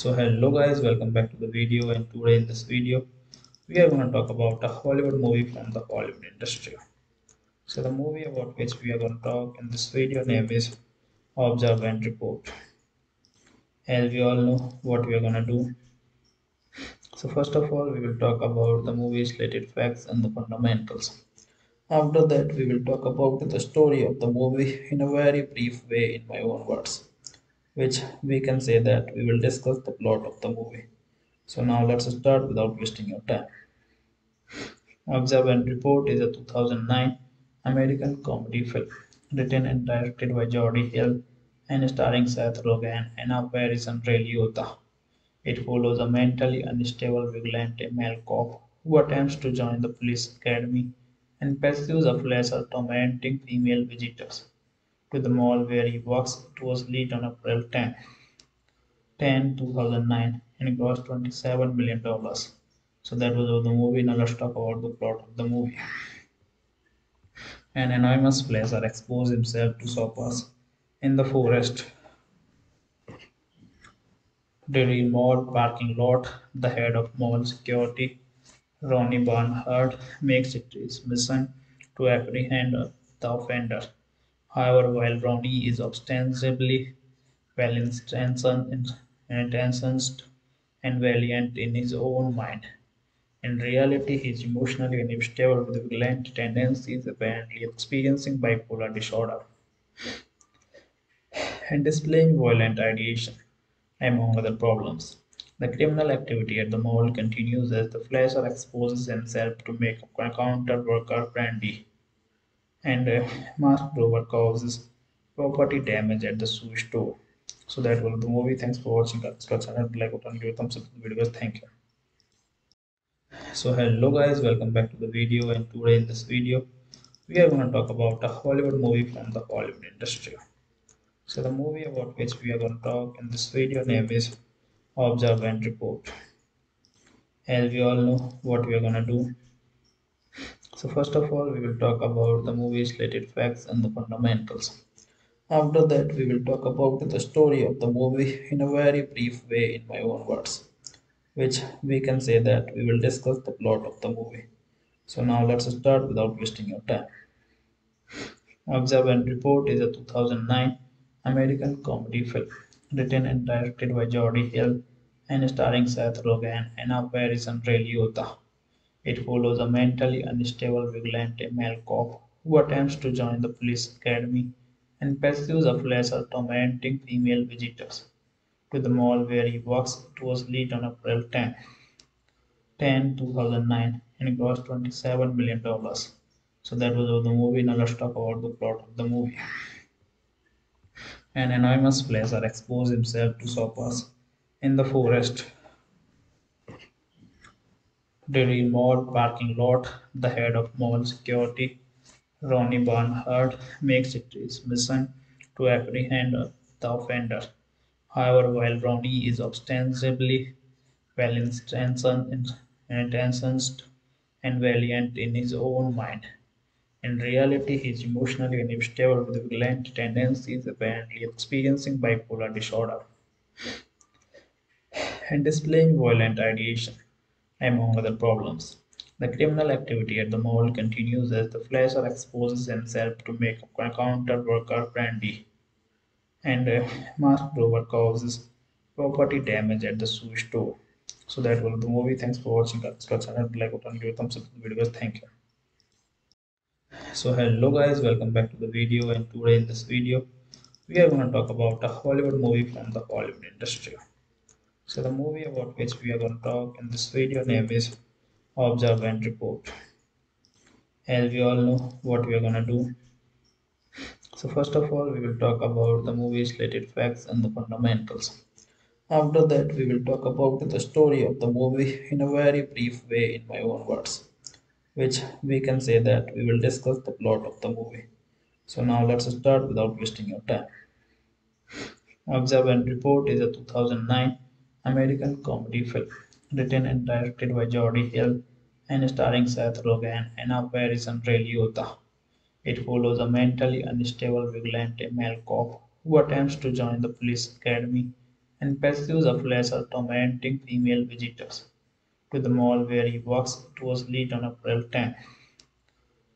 So hello guys welcome back to the video. And today in this video we are going to talk about a hollywood movie from the hollywood industry. So the movie about which we are going to talk in this video name is observe and report. As we all know what we are going to do. So first of all we will talk about the movie's related facts and the fundamentals. After that we will talk about the story of the movie in a very brief way in my own words which we can say that we will discuss the plot of the movie. So now let's start without wasting your time. Observe and Report is a 2009 American comedy film written and directed by Jordy Hill and starring Seth Rogen and Harrison Ray Liotta. It follows a mentally unstable vigilante male cop who attempts to join the police academy and pursues a flash of tormenting female visitors to the mall where he works. It was released on April 10, 10 2009 and grossed $27 million. So that was the movie. Now let's talk about the plot of the movie. An anonymous flasher exposed himself to shoppers in the forest. During mall parking lot, the head of mall security, Ronnie Barnhart, makes it his mission to apprehend the offender However, while Ronnie is ostensibly well intentioned and valiant in his own mind, in reality he is emotionally unstable with violent tendencies, apparently experiencing bipolar disorder, and displaying violent ideation, among other problems. The criminal activity at the mall continues as the flasher exposes himself to make a counter worker Brandy and uh, Mark Grover causes property damage at the shoe store. So that was the movie. Thanks for watching. Subscribe channel, like button, give a thumbs up to the video. Thank you. So hello guys, welcome back to the video. And today in this video, we are going to talk about a Hollywood movie from the Hollywood industry. So the movie about which we are going to talk in this video name is Observe and Report. As we all know what we are going to do so first of all, we will talk about the movie's related facts and the fundamentals. After that, we will talk about the story of the movie in a very brief way in my own words, which we can say that we will discuss the plot of the movie. So now let's start without wasting your time. Observe and Report is a 2009 American comedy film written and directed by Jordy Hill and starring Seth Rogen and Harrison Ray Liotta. It follows a mentally unstable vigilante male cop who attempts to join the police academy and pursues a flash tormenting female visitors to the mall where he works. It was released on April 10, 10 2009 and grossed $27 million. So that was all the movie. Now let's talk about the plot of the movie. An anonymous flasher exposed himself to shoppers in the forest during mall parking lot, the head of mall security, Ronnie Barnhart, makes it his mission to apprehend the offender. However, while Ronnie is ostensibly well intentioned and valiant in his own mind, in reality he is emotionally unstable with violent tendencies, apparently experiencing bipolar disorder, and displaying violent ideation among other problems. The criminal activity at the mall continues as the flasher exposes himself to make a counter worker Brandy, and uh, a Mark Grover causes property damage at the shoe store. So that was the movie. Thanks for watching. Channel, like button, give thumbs up the video. Thank you. So hello guys, welcome back to the video. And today in this video, we are going to talk about a Hollywood movie from the Hollywood industry. So the movie about which we are going to talk in this video name is Observe and Report. As we all know what we are going to do. So first of all, we will talk about the movie's related facts and the fundamentals. After that, we will talk about the story of the movie in a very brief way in my own words, which we can say that we will discuss the plot of the movie. So now let's start without wasting your time. Observe and Report is a 2009 American comedy film written and directed by Jordy Hill and starring Seth Rogen and Anna Faris and Ray Liotta. It follows a mentally unstable vigilante male cop who attempts to join the police academy and pursues a flash of tormenting female visitors to the mall where he works. It was released on April 10,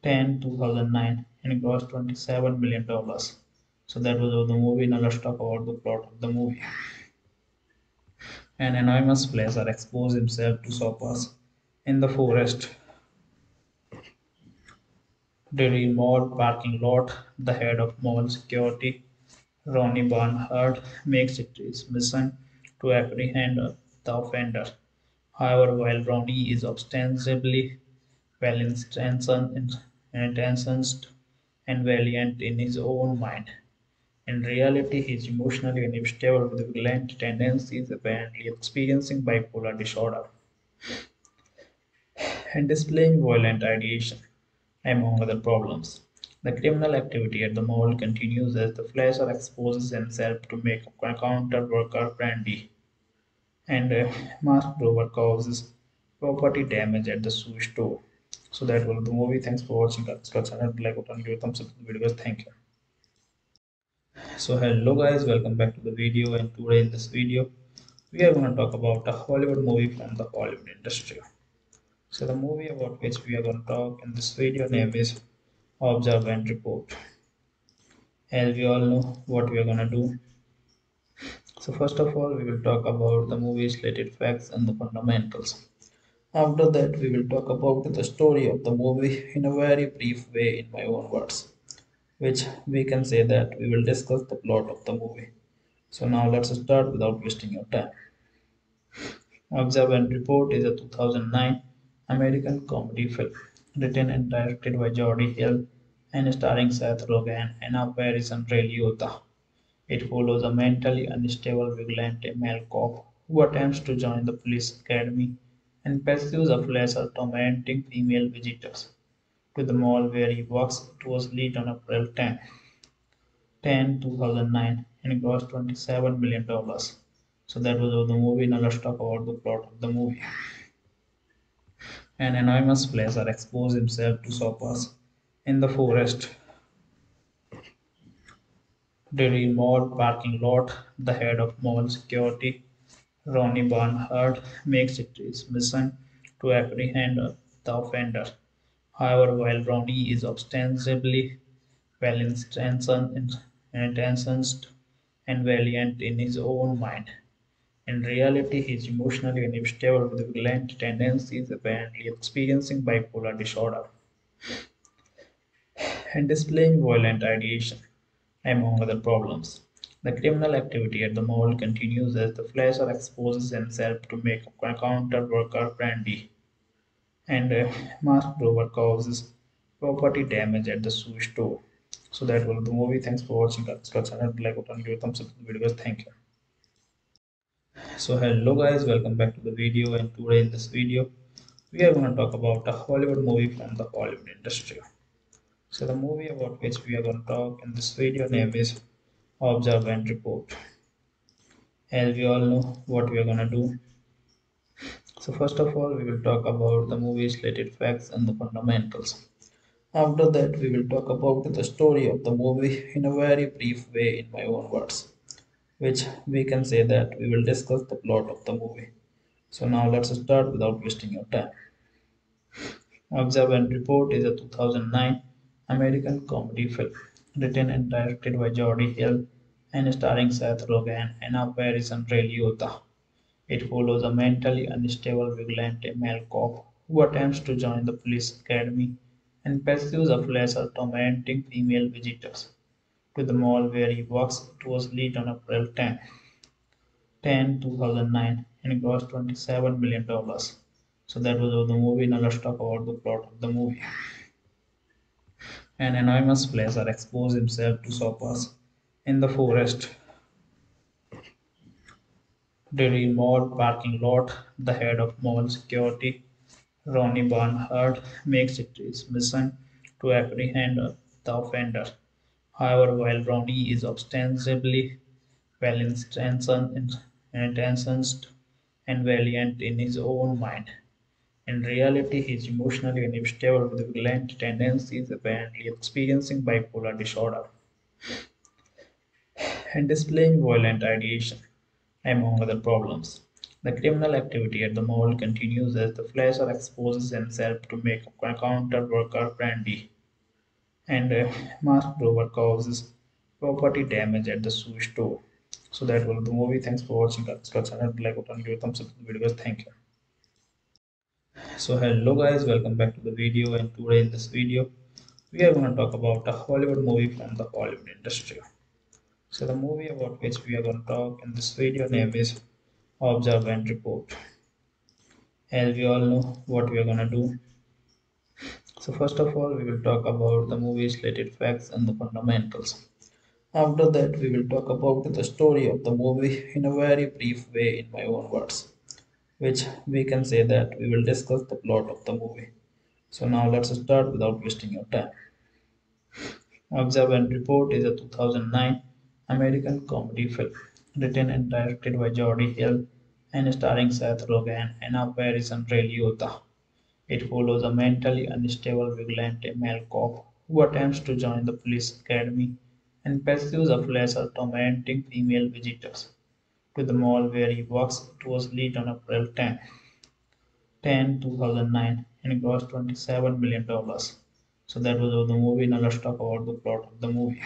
2009 and grossed 27 million. dollars. So that was all the movie. Now let's talk about the plot of the movie. An anonymous flasher exposed himself to shoppers in the forest during mall parking lot. The head of mall security, Ronnie Barnhart, makes it his mission to apprehend the offender. However, while Ronnie is ostensibly well intentioned and valiant in his own mind, in reality, he is emotionally unstable with violent tendencies, apparently experiencing bipolar disorder, and displaying violent ideation, among other problems. The criminal activity at the mall continues as the flasher exposes himself to make a counter worker Brandy, and uh, Mark Grover causes property damage at the shoe store. So that was the movie. Thanks for watching. Subscribe like button, give a thumbs up the video. Thank you. So hello guys, welcome back to the video and today in this video we are going to talk about a Hollywood movie from the Hollywood industry. So the movie about which we are going to talk in this video name is Observe and Report. As we all know what we are going to do. So first of all we will talk about the movie's related facts and the fundamentals. After that we will talk about the story of the movie in a very brief way in my own words which we can say that we will discuss the plot of the movie. So now let's start without wasting your time. Observe and Report is a 2009 American comedy film written and directed by Jordy Hill and starring Seth Rogen, Anna Faris and Ray Liotta. It follows a mentally unstable vigilante male cop who attempts to join the police academy and pursues a flash of tormenting female visitors to the mall where he works. It was released on April 10, 10 2009 and grossed $27 million. So that was the movie. Now let's talk about the plot of the movie. An anonymous flasher exposed himself to shoppers in the forest during mall parking lot. The head of mall security, Ronnie Barnhart, makes it his mission to apprehend the offender. However, while Ronnie is ostensibly well intentioned and valiant in his own mind, in reality he is emotionally unstable with violent tendencies, apparently experiencing bipolar disorder, and displaying violent ideation, among other problems. The criminal activity at the mall continues as the flasher exposes himself to make a counter worker Brandy and uh, Mark Grover causes property damage at the shoe store. So that was the movie. Thanks for watching. Channel, like button, give a thumbs up the video. Thank you. So hello guys, welcome back to the video. And today in this video, we are going to talk about a Hollywood movie from the Hollywood industry. So the movie about which we are going to talk in this video name is Observe and Report. As we all know what we are going to do so first of all, we will talk about the movie's related facts and the fundamentals. After that, we will talk about the story of the movie in a very brief way in my own words, which we can say that we will discuss the plot of the movie. So now let's start without wasting your time. Observe and Report is a 2009 American comedy film written and directed by Jordy Hill and starring Seth Rogen, Anna Faris and Ray Liotta. It follows a mentally unstable vigilante male cop who attempts to join the police academy and pursues a flash tormenting female visitors to the mall where he works. It was released on April 10, 10 2009 and grossed $27 million. So that was all the movie. Now let's talk about the plot of the movie. An anonymous placer exposed himself to shoppers in the forest. During mall parking lot, the head of mall security, Ronnie Barnhart, makes it his mission to apprehend the offender. However, while Ronnie is ostensibly well intentioned and valiant in his own mind, in reality he is emotionally unstable with violent tendencies, apparently experiencing bipolar disorder, and displaying violent ideation, among other problems. The criminal activity at the mall continues as the flasher exposes himself to make a counter worker Brandy, and uh, a Mark Grover causes property damage at the shoe store. So that was the movie. Thanks for watching. Channel, like button, give thumbs up the video. Thank you. So hello guys, welcome back to the video. And today in this video, we are going to talk about a Hollywood movie from the Hollywood industry. So the movie about which we are going to talk in this video name is Observe and Report. As we all know what we are going to do. So first of all, we will talk about the movie's related facts and the fundamentals. After that, we will talk about the story of the movie in a very brief way in my own words, which we can say that we will discuss the plot of the movie. So now let's start without wasting your time. Observe and Report is a 2009 American comedy film written and directed by Jordy Hill and starring Seth Rogen and Harrison Ray Liotta. It follows a mentally unstable vigilante male cop who attempts to join the police academy and pursues a flash of tormenting female visitors to the mall where he works. It was released on April 10, 10 2009 and grossed 27 million. dollars. So that was all the movie. Now let's talk about the plot of the movie.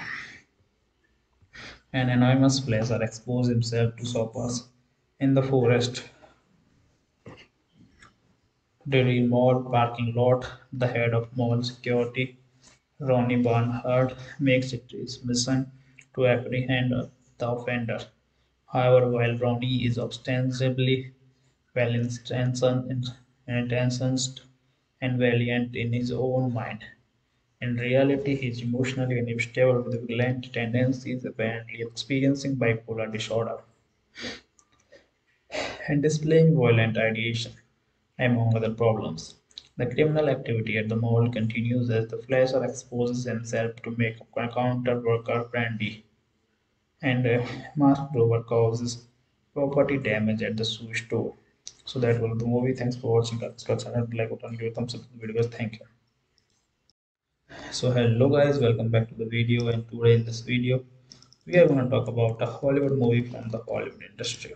An anonymous placer exposed himself to shoppers in the forest. During mall parking lot, the head of mall security, Ronnie Barnhart, makes it his mission to apprehend the offender. However, while Ronnie is ostensibly well intentioned and valiant in his own mind, in reality, he is emotionally unstable with violent tendencies, apparently experiencing bipolar disorder, and displaying violent ideation, among other problems. The criminal activity at the mall continues as the flasher exposes himself to make a counter worker Brandy, and uh, a Mark Grover causes property damage at the shoe store. So that was the movie. Thanks for watching. Subscribe channel, like button, give thumbs up to the video. Thank you. So hello guys, welcome back to the video and today in this video we are going to talk about a Hollywood movie from the Hollywood industry.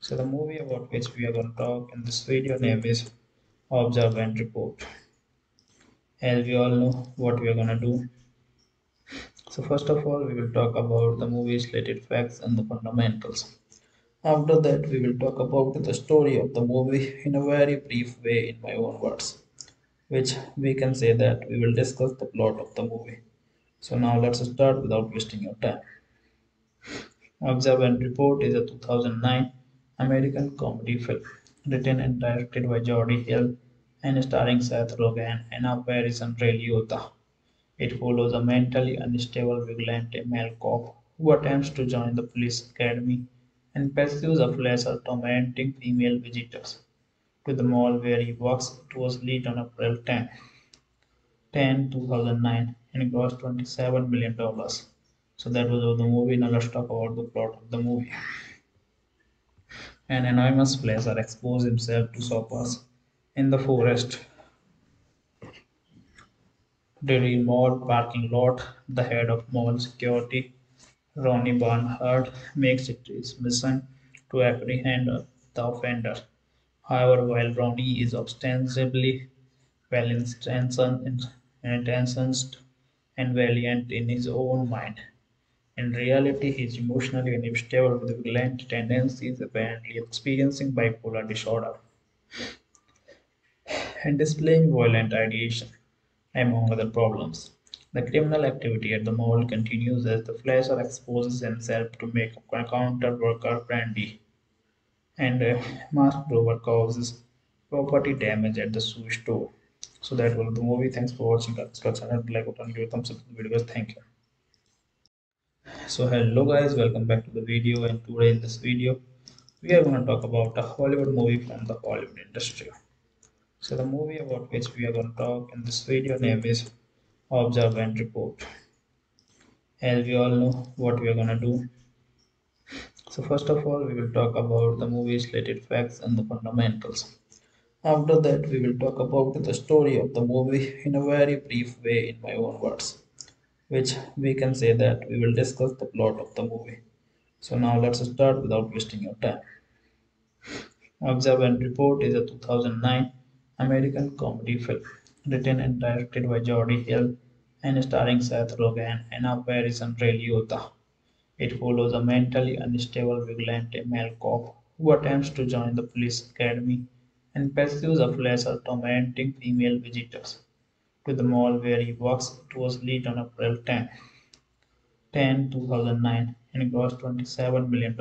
So the movie about which we are going to talk in this video name is Observe and Report. As we all know what we are going to do. So first of all we will talk about the movie's related facts and the fundamentals. After that we will talk about the story of the movie in a very brief way in my own words which we can say that we will discuss the plot of the movie. So now let's start without wasting your time. Observe and Report is a 2009 American comedy film written and directed by Jordy Hill and starring Seth Rogen and Harrison Ray Liotta. It follows a mentally unstable vigilante male cop who attempts to join the police academy and pursues a flasher tormenting female visitors to the mall where he works. It was released on April 10, 10 2009 and grossed $27 million. So that was the movie. Now let's talk about the plot of the movie. An anonymous placer exposed himself to shoppers in the forest. During mall parking lot, the head of mall security, Ronnie Barnhart, makes it his mission to apprehend the offender. However, while Ronnie is ostensibly well intentioned and valiant in his own mind, in reality he is emotionally unstable with violent tendencies, apparently experiencing bipolar disorder, and displaying violent ideation, among other problems. The criminal activity at the mall continues as the flasher exposes himself to make a counter worker Brandy and uh, Mark Grover causes property damage at the shoe store. So that was the movie. Thanks for watching. Subscribe channel, like button, give a thumbs up the video. Thank you. So hello guys, welcome back to the video. And today in this video, we are going to talk about a Hollywood movie from the Hollywood industry. So the movie about which we are going to talk in this video name is Observe and Report. As we all know what we are going to do. So first of all, we will talk about the movie's related facts and the fundamentals. After that, we will talk about the story of the movie in a very brief way in my own words, which we can say that we will discuss the plot of the movie. So now let's start without wasting your time. Observe and Report is a 2009 American comedy film written and directed by Jordy Hill and starring Seth Rogen and Anna Faris and Ray Liotta. It follows a mentally unstable vigilante male cop who attempts to join the police academy and pursues a flash of tormenting female visitors to the mall where he works. It was released on April 10, 10 2009 and grossed $27 million.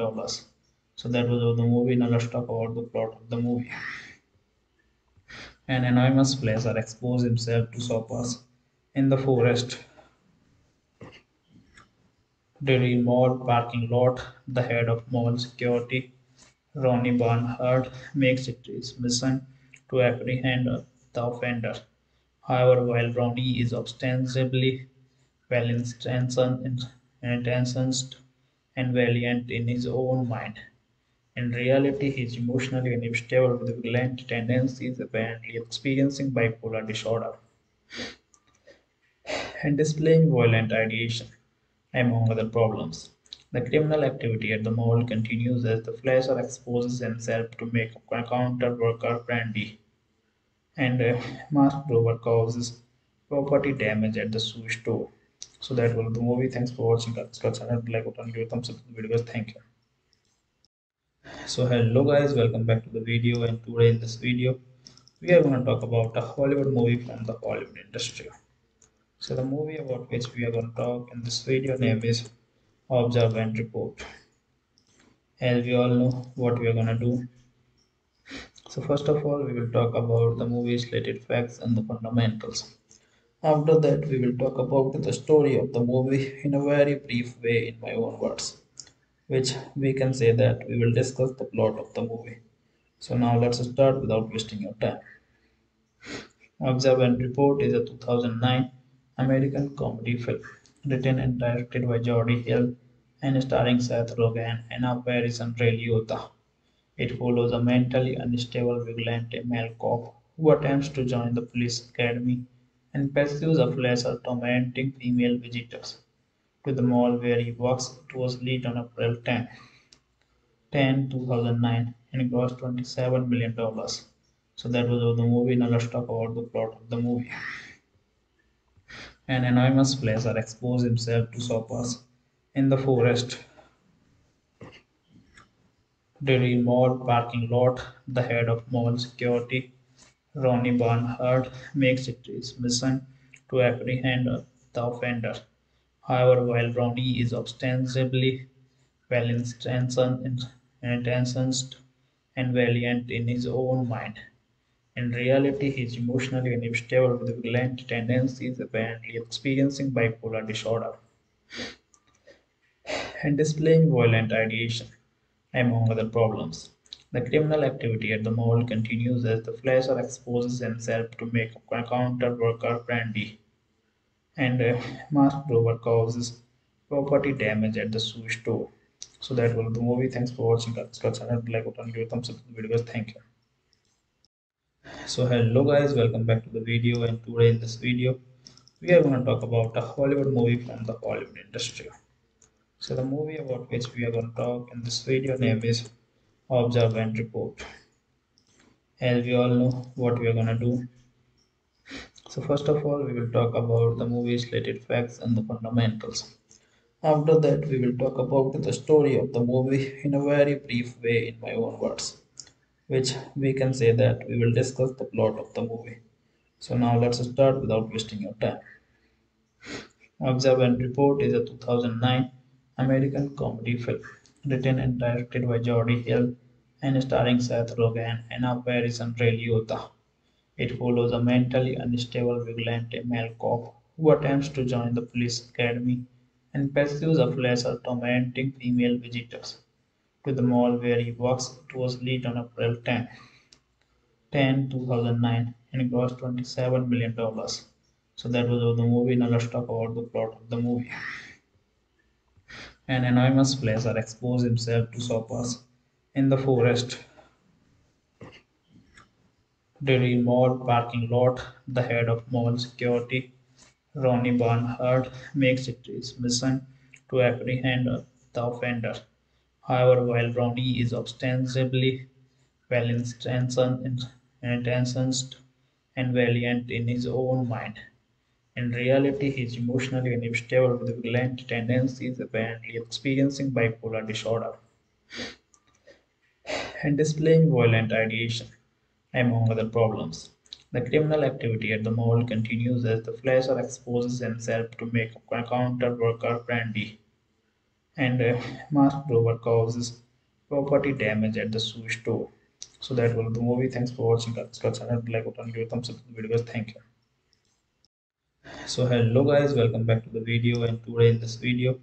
So that was all the movie. Now let's talk about the plot of the movie. An anonymous flasher exposes himself to shoppers in the forest. During mall parking lot, the head of mall security, Ronnie Barnhart, makes it his mission to apprehend the offender. However, while Ronnie is ostensibly well intentioned and valiant in his own mind, in reality he is emotionally unstable with violent tendencies, apparently experiencing bipolar disorder and displaying violent ideation, among other problems. The criminal activity at the mall continues as the flasher exposes himself to make a counter worker Brandy, and uh, a Mark Grover causes property damage at the shoe store. So that was the movie. Thanks for watching. Channel, like button, give thumbs up the video. Thank you. So hello guys, welcome back to the video. And today in this video, we are going to talk about a Hollywood movie from the Hollywood industry. So the movie about which we are going to talk in this video name is Observe and Report. As we all know what we are going to do. So first of all, we will talk about the movie's related facts and the fundamentals. After that, we will talk about the story of the movie in a very brief way in my own words, which we can say that we will discuss the plot of the movie. So now let's start without wasting your time. Observe and Report is a 2009 American comedy film written and directed by Jordy Hill and starring Seth Rogen, Anna Faris and Ray Liotta. It follows a mentally unstable vigilante male cop who attempts to join the police academy and pursues a flash of tormenting female visitors to the mall where he works. It was released on April 10, 10 2009 and grossed 27 million. dollars. So that was all the movie. Now let's talk about the plot of the movie. An anonymous flasher exposes himself to shoppers in the forest. During mall parking lot, the head of mall security, Ronnie Barnhart, makes it his mission to apprehend the offender. However, while Ronnie is ostensibly well intentioned and valiant in his own mind, in reality he is emotionally unstable with violent tendencies, apparently experiencing bipolar disorder and displaying violent ideation, among other problems. The criminal activity at the mall continues as the flasher exposes himself to make a counter worker Brandy, and a Mark Grover causes property damage at the shoe store. So that was the movie. Thanks for watching. Subscribe like button, give thumbs up the video. Thank you. So hello guys, welcome back to the video. And today in this video, we are going to talk about a Hollywood movie from the Hollywood industry. So the movie about which we are going to talk in this video name is Observe and Report. As we all know what we are going to do. So first of all, we will talk about the movie's related facts and the fundamentals. After that, we will talk about the story of the movie in a very brief way in my own words, which we can say that we will discuss the plot of the movie. So now let's start without wasting your time. Observe and Report is a 2009 American comedy film written and directed by Jordy Hill and starring Seth Rogen, Anna Faris and Ray Liotta. It follows a mentally unstable vigilante male cop who attempts to join the police academy and pursues a flasher tormenting female visitors to the mall where he works. It was released on April 10, 10 2009 and grossed $27 million. So that was the movie. Now let's talk about the plot of the movie. An anonymous flasher exposed himself to shoppers in the forest during mall parking lot. The head of mall security, Ronnie Barnhart, makes it his mission to apprehend the offender. However, while Ronnie is ostensibly well intentioned and valiant in his own mind, in reality he is emotionally unstable with violent tendencies, apparently experiencing bipolar disorder and displaying violent ideation, among other problems. The criminal activity at the mall continues as the flasher exposes himself to make a counter worker Brandy and uh, Mark Grover causes property damage at the shoe store. So that was the movie. Thanks for watching. Subscribe channel, like button, give a thumbs up the video. Thank you. So hello guys, welcome back to the video. And today in this video,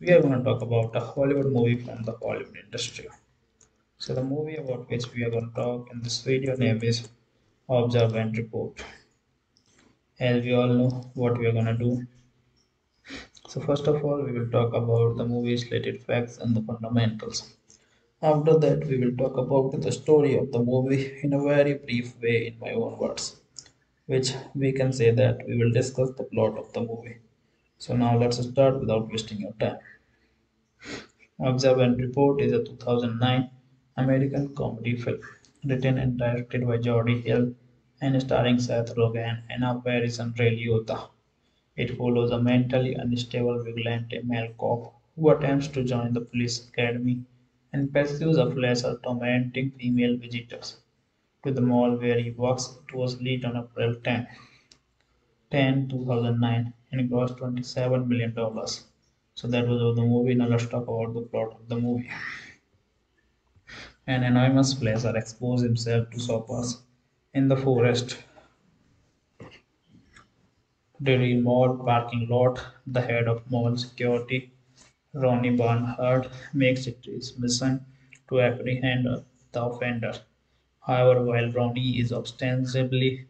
we are going to talk about a Hollywood movie from the Hollywood industry. So the movie about which we are going to talk in this video name is Observe and Report. As we all know, what we are going to do so first of all, we will talk about the movie's related facts and the fundamentals. After that, we will talk about the story of the movie in a very brief way in my own words, which we can say that we will discuss the plot of the movie. So now let's start without wasting your time. Observe and Report is a 2009 American comedy film written and directed by Jordy Hill and starring Seth Rogen and Anna Faris and Ray Liotta. It follows a mentally unstable vigilante male cop who attempts to join the police academy and pursues a flasher tormenting female visitors to the mall where he works. It was released on April 10, 10 2009 and grossed $27 million. So that was all the movie. Now let's talk about the plot of the movie. An anonymous flasher exposes himself to shoppers in the forest during mall parking lot, the head of mall security, Ronnie Barnhart, makes it his mission to apprehend the offender. However, while Ronnie is ostensibly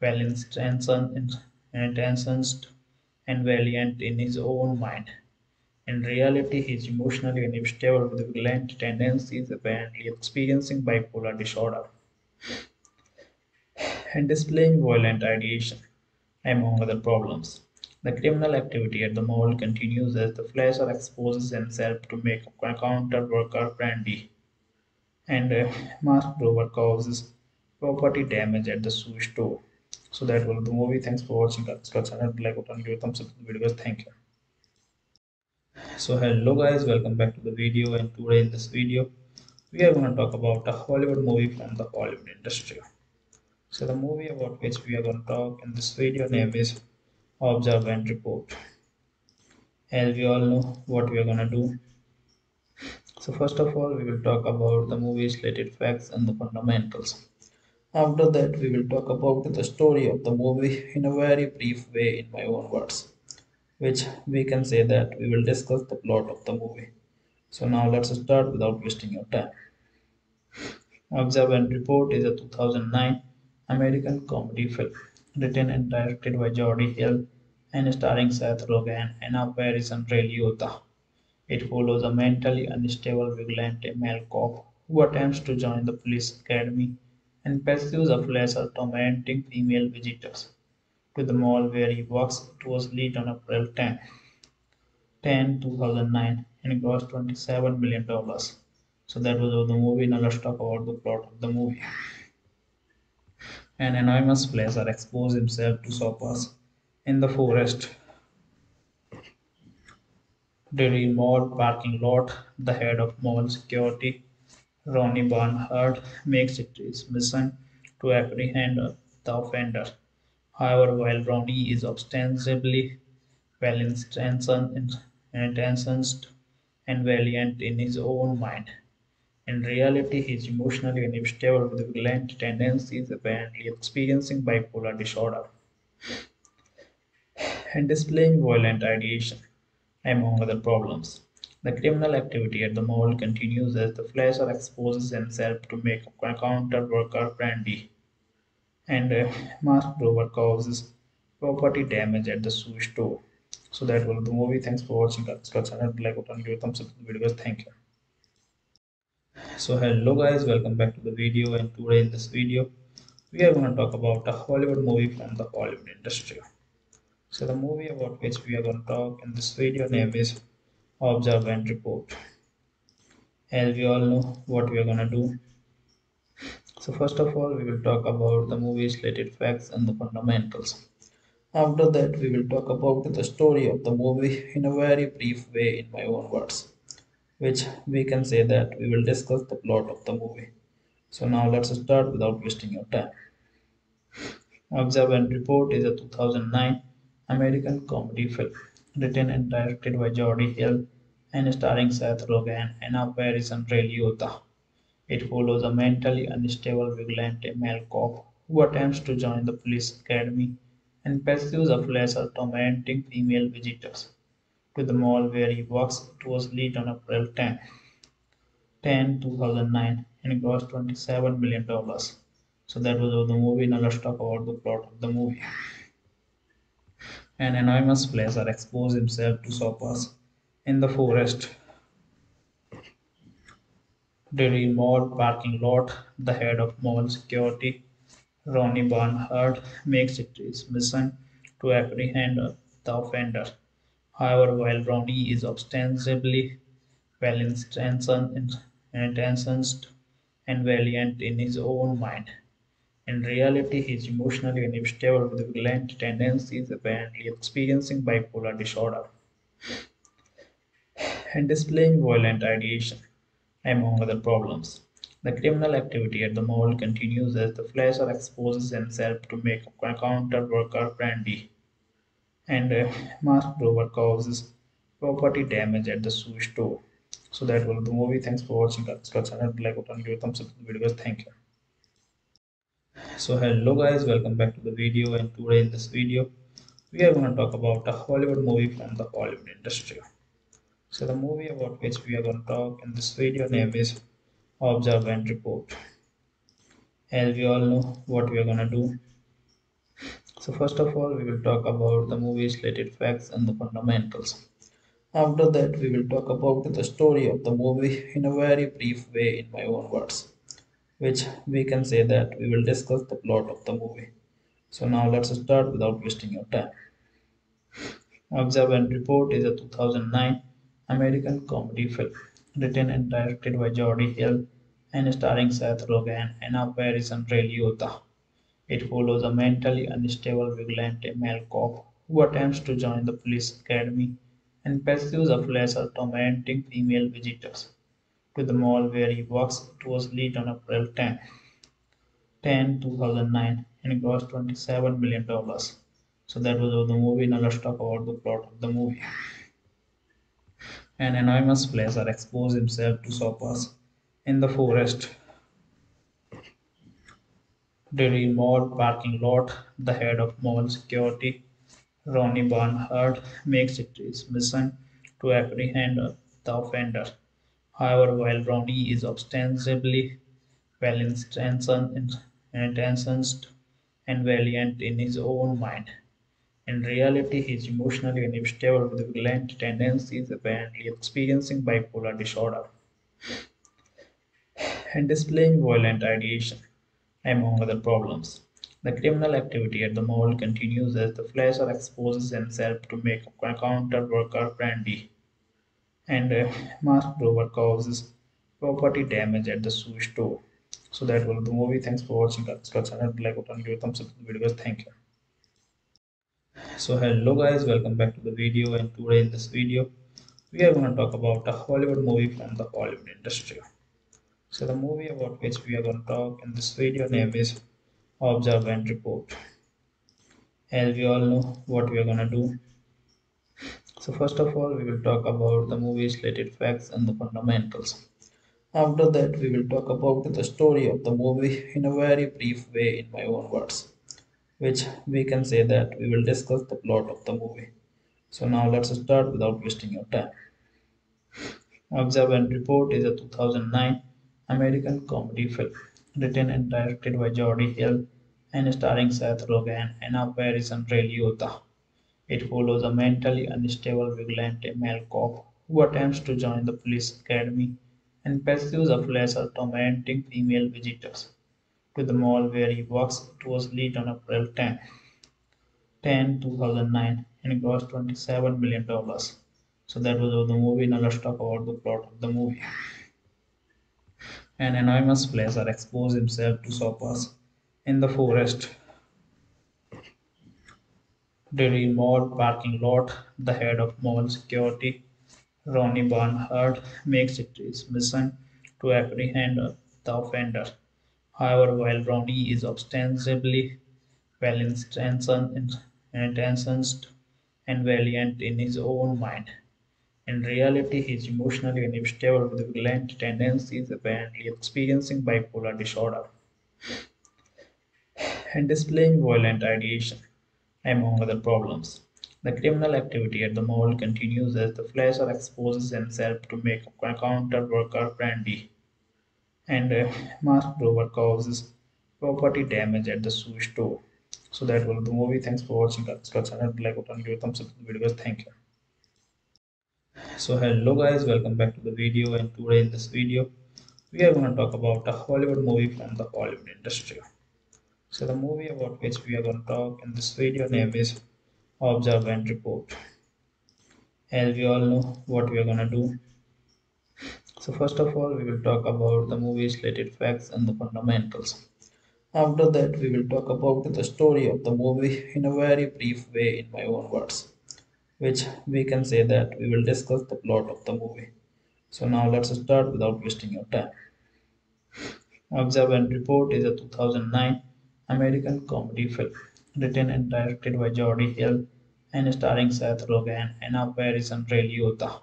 well intentioned and valiant in his own mind, in reality he is emotionally unstable with violent tendencies, apparently experiencing bipolar disorder and displaying violent ideation among other problems. The criminal activity at the mall continues as the flasher exposes himself to make a counter worker Brandy and uh, a Mark Grover causes property damage at the shoe store. So that was the movie. Thanks for watching. Channel, like button, give thumbs up the video. Thank you. So hello guys, welcome back to the video. And today in this video, we are going to talk about a Hollywood movie from the Hollywood industry. So the movie about which we are going to talk in this video name is Observe and Report. As we all know what we are going to do. So first of all, we will talk about the movie's related facts and the fundamentals. After that, we will talk about the story of the movie in a very brief way in my own words, which we can say that we will discuss the plot of the movie. So now let's start without wasting your time. Observe and Report is a 2009 American comedy film written and directed by Jordy Hill and starring Seth Rogen, Anna Faris and Ray Liotta. It follows a mentally unstable vigilante male cop who attempts to join the police academy and pursues a flasher tormenting female visitors to the mall where he works. It was released on April 10, 10 2009 and grossed 27 million. dollars. So that was all the movie. Now let's talk about the plot of the movie. An anonymous flasher exposed himself to shoppers in the forest during mall parking lot. The head of mall security, Ronnie Barnhart, makes it his mission to apprehend the offender. However, while Ronnie is ostensibly well intentioned and valiant in his own mind, In reality, he is emotionally unstable with violent tendencies, apparently experiencing bipolar disorder, and displaying violent ideation, among other problems. The criminal activity at the mall continues as the flasher exposes himself to make a counter worker Brandy, and a Mark Grover causes property damage at the shoe store. So that was the movie. Thanks for watching. Subscribe channel, like button, give thumbs up to the video. Thank you. So hello guys, welcome back to the video. And today in this video, we are going to talk about a Hollywood movie from the Hollywood industry. So the movie about which we are going to talk in this video name is Observe and Report. As we all know what we are going to do. So first of all, we will talk about the movie's related facts and the fundamentals. After that, we will talk about the story of the movie in a very brief way in my own words, which we can say that we will discuss the plot of the movie. So now let's start without wasting your time. Observe and Report is a 2009 American comedy film written and directed by Jordy Hill and starring Seth Rogen and Harrison Ray Liotta. It follows a mentally unstable vigilante male cop who attempts to join the police academy and pursues a flasher tormenting female visitors to the mall where he works. It was released on April 10, 10 2009 and grossed $27 million. So that was the movie. Now let's talk about the plot of the movie. An anonymous flasher exposed himself to shoppers in the forest. During mall parking lot, the head of mall security, Ronnie Barnhart, makes it his mission to apprehend the offender. However, while Ronnie is ostensibly well intentioned and valiant in his own mind, in reality he is emotionally unstable with violent tendencies, apparently experiencing bipolar disorder, and displaying violent ideation, among other problems. The criminal activity at the mall continues as the flasher exposes himself to make a counter worker Brandy, and uh, Mark Grover causes property damage at the shoe store. So that was the movie. Thanks for watching. Subscribe channel, like button, give a thumbs up the video. Thank you. So hello guys, welcome back to the video. And today in this video, we are going to talk about a Hollywood movie from the Hollywood industry. So the movie about which we are going to talk in this video name is Observe and Report. As we all know what we are going to do. So first of all, we will talk about the movie's related facts and the fundamentals. After that, we will talk about the story of the movie in a very brief way in my own words, which we can say that we will discuss the plot of the movie. So now let's start without wasting your time. Observe and Report is a 2009 American comedy film written and directed by Jody Hill and starring Seth Rogen and Harrison Ray Liotta. It follows a mentally unstable vigilante male cop who attempts to join the police academy and pursues a flasher tormenting female visitors to the mall where he works. It was released on April 10, 10 2009 and grossed $27 million. So that was the movie. Now let's talk about the plot of the movie. An anonymous flasher exposes himself to shoppers in the forest. During mall parking lot, the head of mall security, Ronnie Barnhart, makes it his mission to apprehend the offender. However, while Ronnie is ostensibly well intentioned and valiant in his own mind, in reality he is emotionally unstable with violent tendencies, apparently experiencing bipolar disorder, and displaying violent ideation, among other problems. The criminal activity at the mall continues as the flasher exposes himself to make a counter worker Brandy, and uh, a Mark Grover causes property damage at the shoe store. So that was the movie. Thanks for watching. Channel, like button, give thumbs up the video. Thank you. So hello guys, welcome back to the video. And today in this video, we are going to talk about a Hollywood movie from the Hollywood industry. So the movie about which we are going to talk in this video name is Observe and Report. As we all know what we are going to do. So first of all, we will talk about the movie's related facts and the fundamentals. After that, we will talk about the story of the movie in a very brief way in my own words, which we can say that we will discuss the plot of the movie. So now let's start without wasting your time. Observe and Report is a 2009 American comedy film written and directed by Jody Hill and starring Seth Rogen and Anna Faris and Ray Liotta. It follows a mentally unstable vigilante male cop who attempts to join the police academy and pursues a flash of tormenting female visitors to the mall where he works. It was released on April 10, 2009 and grossed 27 million. dollars. So that was all the movie. Now let's talk about the plot of the movie. An anonymous placer exposed himself to shoppers in the forest during mall parking lot. The head of mall security, Ronnie Barnhart, makes it his mission to apprehend the offender. However, while Ronnie is ostensibly well intentioned and valiant in his own mind, in reality, he is emotionally unstable with violent tendencies, apparently experiencing bipolar disorder, and displaying violent ideation, among other problems. The criminal activity at the mall continues as the flasher exposes himself to make a counter worker Brandy, and uh, a Mark Grover causes property damage at the shoe store. So that was the movie. Thanks for watching. Subscribe like button, give thumbs up the video. Thank you. So hello guys, welcome back to the video and today in this video we are going to talk about a Hollywood movie from the Hollywood industry. So the movie about which we are going to talk in this video name is Observe and Report. As we all know what we are going to do. So first of all we will talk about the movie's related facts and the fundamentals. After that we will talk about the story of the movie in a very brief way in my own words which we can say that we will discuss the plot of the movie. So now let's start without wasting your time. Observe and Report is a 2009 American comedy film written and directed by Jody Hill and starring Seth Rogen, Anna Faris and Ray Liotta.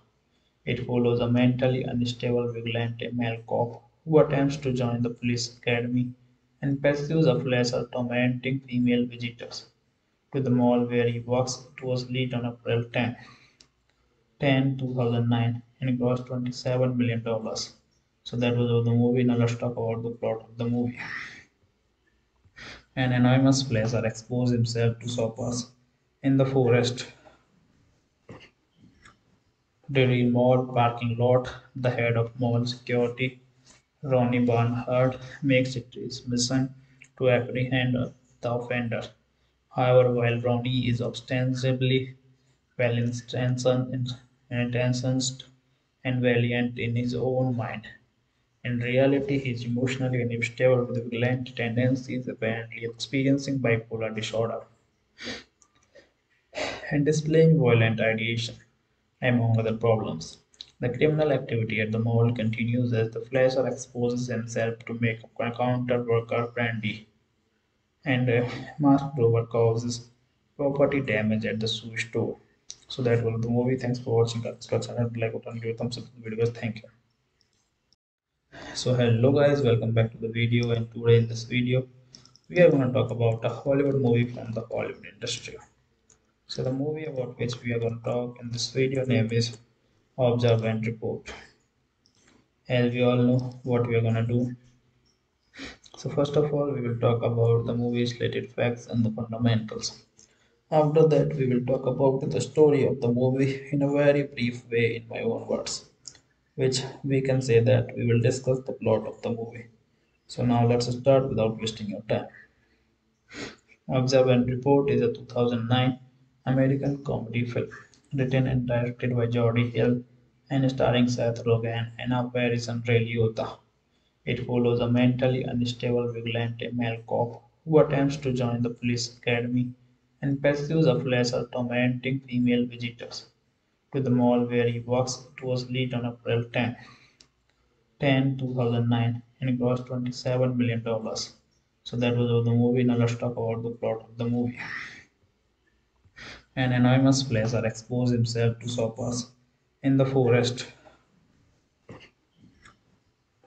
It follows a mentally unstable vigilante male cop who attempts to join the police academy and pursues a flash of tormenting female visitors to the mall where he works. It was released on April 10, 10 2009 and grossed $27 million. So that was the movie. Now let's talk about the plot of the movie. An anonymous placer exposed himself to shoppers in the forest during mall parking lot. The head of mall security, Ronnie Barnhart, makes it his mission to apprehend the offender. However, while Ronnie is ostensibly well intentioned and valiant in his own mind, in reality he is emotionally unstable with violent tendencies, apparently experiencing bipolar disorder, and displaying violent ideation, among other problems. The criminal activity at the mall continues as the flasher exposes himself to make a counter worker Brandy and uh, Mark Grover causes property damage at the shoe store. So that was the movie. Thanks for watching. Subscribe channel, like button, give a thumbs up the video. Thank you. So hello guys, welcome back to the video. And today in this video, we are going to talk about a Hollywood movie from the Hollywood industry. So the movie about which we are going to talk in this video name is Observe and Report. As we all know what we are going to do so first of all, we will talk about the movie's related facts and the fundamentals. After that, we will talk about the story of the movie in a very brief way in my own words, which we can say that we will discuss the plot of the movie. So now let's start without wasting your time. Observe and Report is a 2009 American comedy film written and directed by Jody Hill and starring Seth Rogen, Anna Faris and Ray Liotta. It follows a mentally unstable vigilante male cop who attempts to join the police academy and pursues a flash tormenting female visitors to the mall where he works. It was released on April 10, 10 2009 and grossed $27 million. So that was all the movie. Now let's talk about the plot of the movie. An anonymous placer exposes himself to shoppers in the forest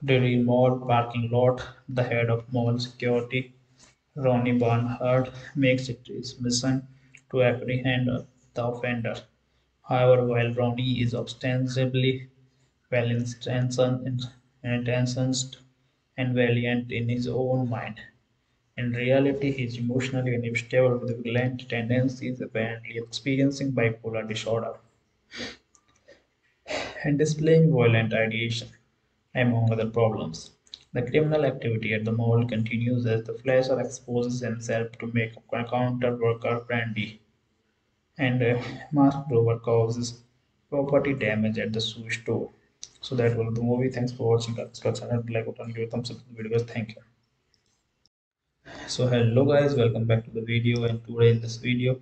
During mall parking lot, the head of mall security, Ronnie Barnhart, makes it his mission to apprehend the offender. However, while Ronnie is ostensibly well intentioned and valiant in his own mind, in reality he is emotionally unstable with violent tendencies, apparently experiencing bipolar disorder, and displaying violent ideation. Among other problems. The criminal activity at the mall continues as the flasher exposes himself to make a counter worker Brandy, and uh, a Mark Grover causes property damage at the shoe store. So that was the movie. Thanks for watching. Channel, like button, give thumbs up the video. Thank you. So hello guys, welcome back to the video. And today in this video,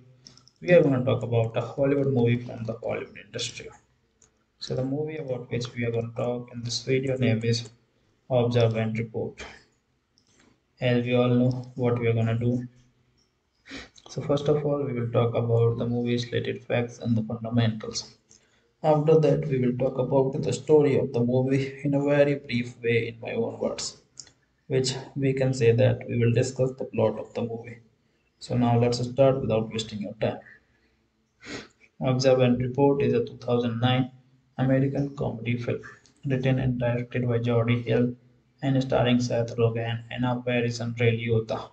we are going to talk about a Hollywood movie from the Hollywood industry. So the movie about which we are going to talk in this video name is Observe and Report. As we all know what we are going to do. So first of all, we will talk about the movie's related facts and the fundamentals. After that, we will talk about the story of the movie in a very brief way in my own words, which we can say that we will discuss the plot of the movie. So now let's start without wasting your time. Observe and Report is a 2009 American comedy film written and directed by Jody Hill and starring Seth Rogen and Harrison Ray Liotta.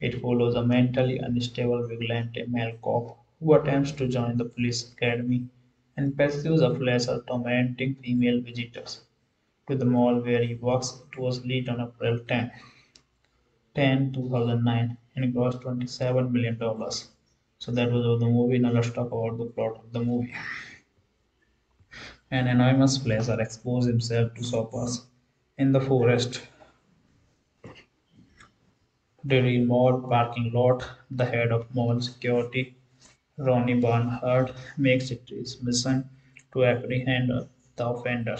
It follows a mentally unstable vigilante male cop who attempts to join the police academy and pursues a flasher tormenting female visitors to the mall where he works. It was released on April 10, 10 2009 and grossed 27 million. dollars. So that was all the movie. Now let's talk about the plot of the movie. An anonymous flasher exposed himself to shoppers in the forest. During mall parking lot, the head of mall security, Ronnie Barnhart, makes it his mission to apprehend the offender.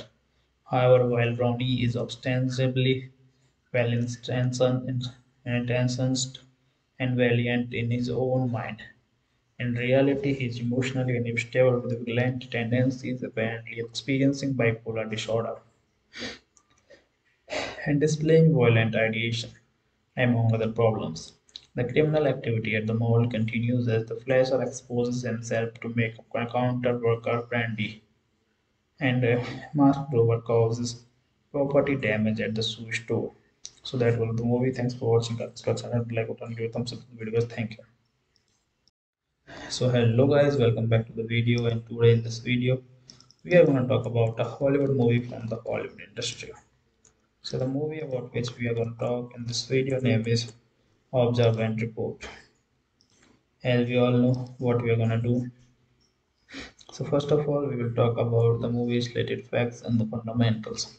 However, while Ronnie is ostensibly well intentioned and valiant in his own mind, in reality, he is emotionally unstable with violent tendencies, apparently experiencing bipolar disorder, and displaying violent ideation, among other problems. The criminal activity at the mall continues as the flasher exposes himself to make a counter worker Brandy, and uh, Mark Grover causes property damage at the shoe store. So that was the movie. Thanks for watching. Subscribe channel, like button, give a thumbs up the video. Thank you. So hello guys, welcome back to the video and today in this video we are going to talk about a Hollywood movie from the Hollywood industry. So the movie about which we are going to talk in this video name is Observe and Report. As we all know what we are going to do. So first of all we will talk about the movie's related facts and the fundamentals.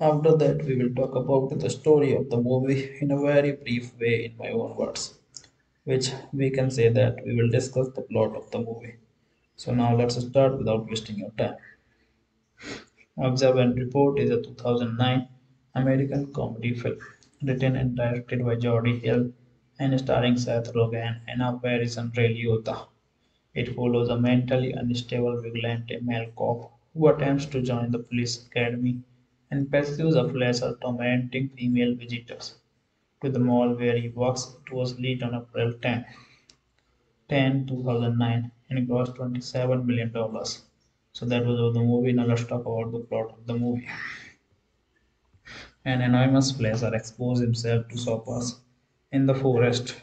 After that we will talk about the story of the movie in a very brief way in my own words which we can say that we will discuss the plot of the movie. So now let's start without wasting your time. Observe and Report is a 2009 American comedy film written and directed by Jody Hill and starring Seth Rogen and Harrison Ray Liotta. It follows a mentally unstable vigilante male cop who attempts to join the police academy and pursues a flasher tormenting female visitors to the mall where he works. It was released on April 10, 10 2009 and grossed $27 million. So that was the movie. Now let's talk about the plot of the movie. An anonymous flasher exposed himself to shoppers in the forest.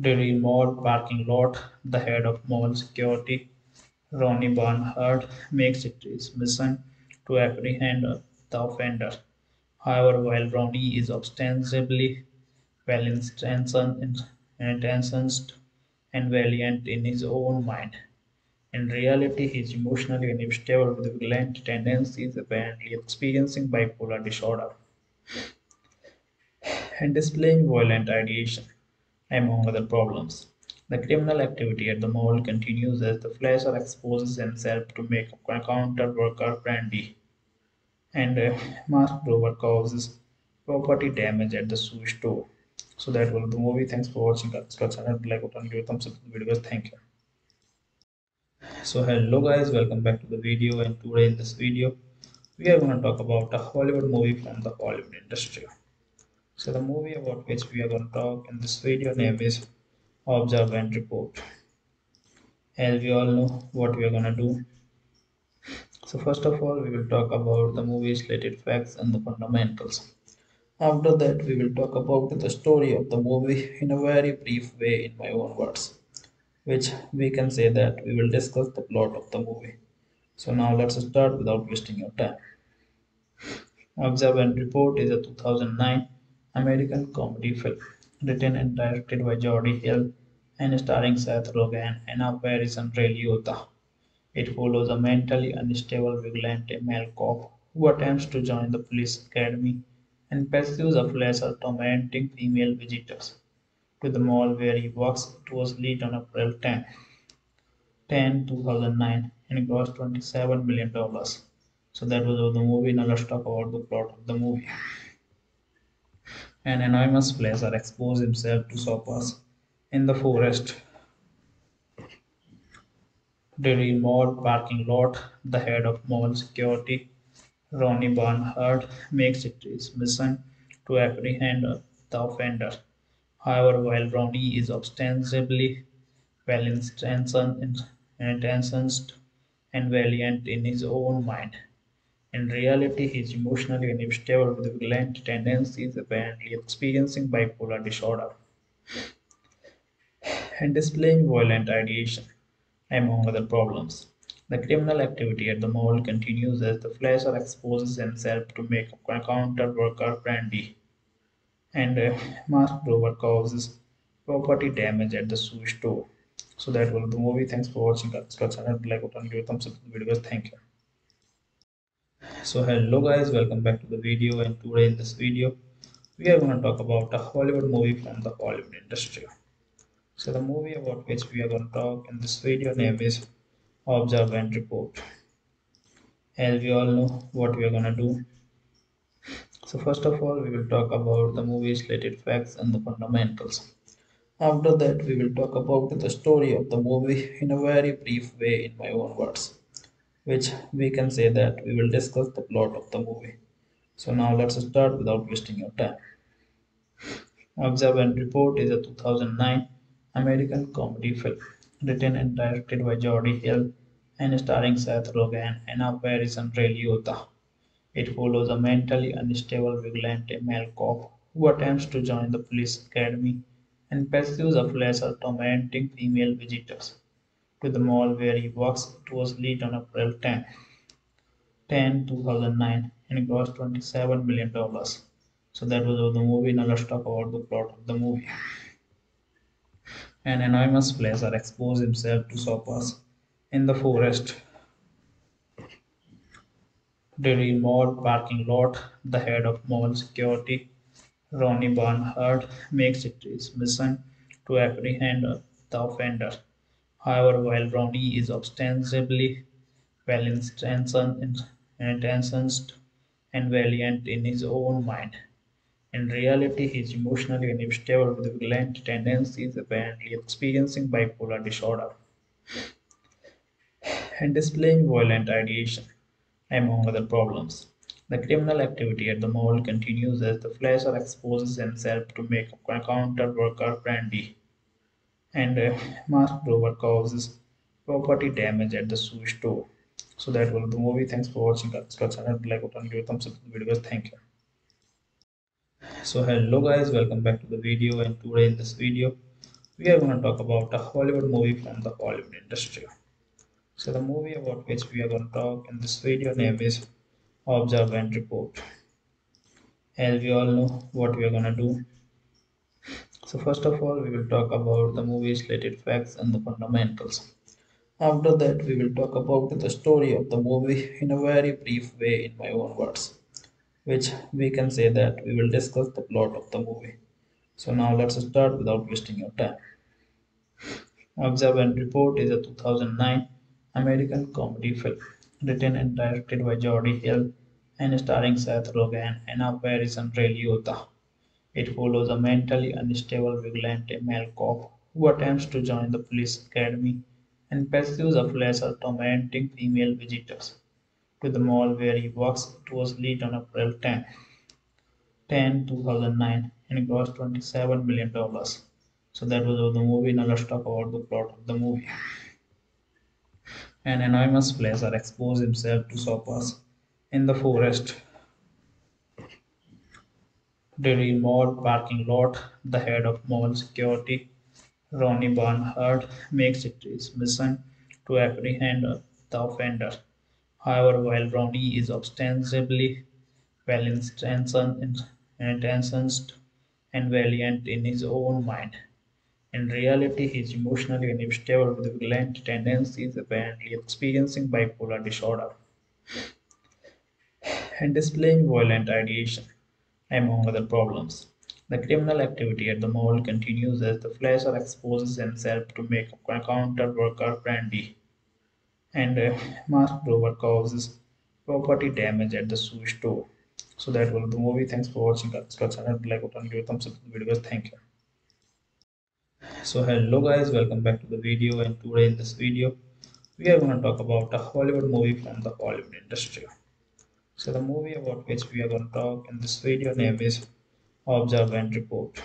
During mall parking lot, the head of mall security, Ronnie Barnhart, makes it his mission to apprehend the offender. However, while Ronnie is ostensibly well intentioned and valiant in his own mind, in reality he is emotionally unstable with violent tendencies, apparently experiencing bipolar disorder, and displaying violent ideation, among other problems. The criminal activity at the mall continues as the flasher exposes himself to make a counter worker Brandy and uh, Mark Grover causes property damage at the shoe store. So that was the movie. Thanks for watching. Subscribe channel, like button, give a thumbs up the video. Thank you. So hello guys, welcome back to the video and today in this video we are going to talk about a Hollywood movie from the Hollywood industry. So the movie about which we are going to talk in this video name is Observe and Report. As we all know what we are going to do. So first of all, we will talk about the movie's related facts and the fundamentals. After that, we will talk about the story of the movie in a very brief way in my own words, which we can say that we will discuss the plot of the movie. So now let's start without wasting your time. Observe and Report is a 2009 American comedy film written and directed by Jody Hill and starring Seth Rogen and Anna Faris and Ray Liotta. It follows a mentally unstable vigilante male cop who attempts to join the police academy and pursues a flash tormenting female visitors to the mall where he works. It was released on April 10, 10 2009 and grossed $27 million. So that was all the movie. Now let's talk about the plot of the movie. An anonymous flasher exposes himself to shoppers in the forest. During mall parking lot, the head of mall security, Ronnie Barnhart, makes it his mission to apprehend the offender. However, while Ronnie is ostensibly well intentioned and valiant in his own mind, in reality he is emotionally unstable with violent tendencies, apparently experiencing bipolar disorder and displaying violent ideation, among other problems. The criminal activity at the mall continues as the flasher exposes himself to make a counter worker Brandy, and uh, a Mark Grover causes property damage at the shoe store. So that was the movie. Thanks for watching. Channel, like button, give thumbs up the video. Thank you. So hello guys, welcome back to the video. And today in this video, we are going to talk about a Hollywood movie from the Hollywood industry. So the movie about which we are going to talk in this video name is Observe and Report. As we all know what we are going to do. So first of all, we will talk about the movie's related facts and the fundamentals. After that, we will talk about the story of the movie in a very brief way in my own words, which we can say that we will discuss the plot of the movie. So now let's start without wasting your time. Observe and Report is a 2009 American comedy film written and directed by Jody Hill and starring Seth Rogen, Anna Faris and Ray Liotta. It follows a mentally unstable vigilante male cop who attempts to join the police academy and pursues a flash of tormenting female visitors to the mall where he works. It was released on April 10, 2009 and grossed 27 million. dollars. So that was all the movie. Now let's talk about the plot of the movie. An anonymous flasher exposed himself to shoppers in the forest. During mall parking lot, the head of mall security, Ronnie Barnhart, makes it his mission to apprehend the offender. However, while Ronnie is ostensibly well intentioned and valiant in his own mind, in reality, he is emotionally unstable with violent tendencies, apparently experiencing bipolar disorder and displaying violent ideation, among other problems. The criminal activity at the mall continues as the flasher exposes himself to make a counter worker Brandy, and uh, a Mark Grover causes property damage at the shoe store. So that was the movie. Thanks for watching. Subscribe channel, like button, give thumbs up the video. Thank you. So hello guys, welcome back to the video. And today in this video, we are going to talk about a Hollywood movie from the Hollywood industry. So the movie about which we are going to talk in this video name is Observe and Report. As we all know what we are going to do. So first of all, we will talk about the movie's related facts and the fundamentals. After that, we will talk about the story of the movie in a very brief way in my own words, which we can say that we will discuss the plot of the movie. So now let's start without wasting your time. Observe and Report is a 2009 American comedy film written and directed by Jody Hill and starring Seth Rogen, Anna Faris and Ray Liotta. It follows a mentally unstable vigilante male cop who attempts to join the police academy and pursues a flash of tormenting female visitors to the mall where he works. It was released on April 10, 10 2009 and grossed $27 million. So that was the movie. Now let's talk about the plot of the movie. An anonymous placer exposed himself to shoppers in the forest. During mall parking lot, the head of mall security, Ronnie Barnhart, makes it his mission to apprehend the offender. However, while Ronnie is ostensibly well intentioned and valiant in his own mind, in reality he is emotionally unstable with violent tendencies, apparently experiencing bipolar disorder and displaying violent ideation, among other problems. The criminal activity at the mall continues as the flasher exposes himself to make a counter worker Brandy, and uh, Mark Grover causes property damage at the shoe store. So that was the movie. Thanks for watching. Subscribe channel, like button, give a thumbs up the video. Thank you. So hello guys, welcome back to the video. And today in this video, we are going to talk about a Hollywood movie from the Hollywood industry. So the movie about which we are going to talk in this video name is Observe and Report.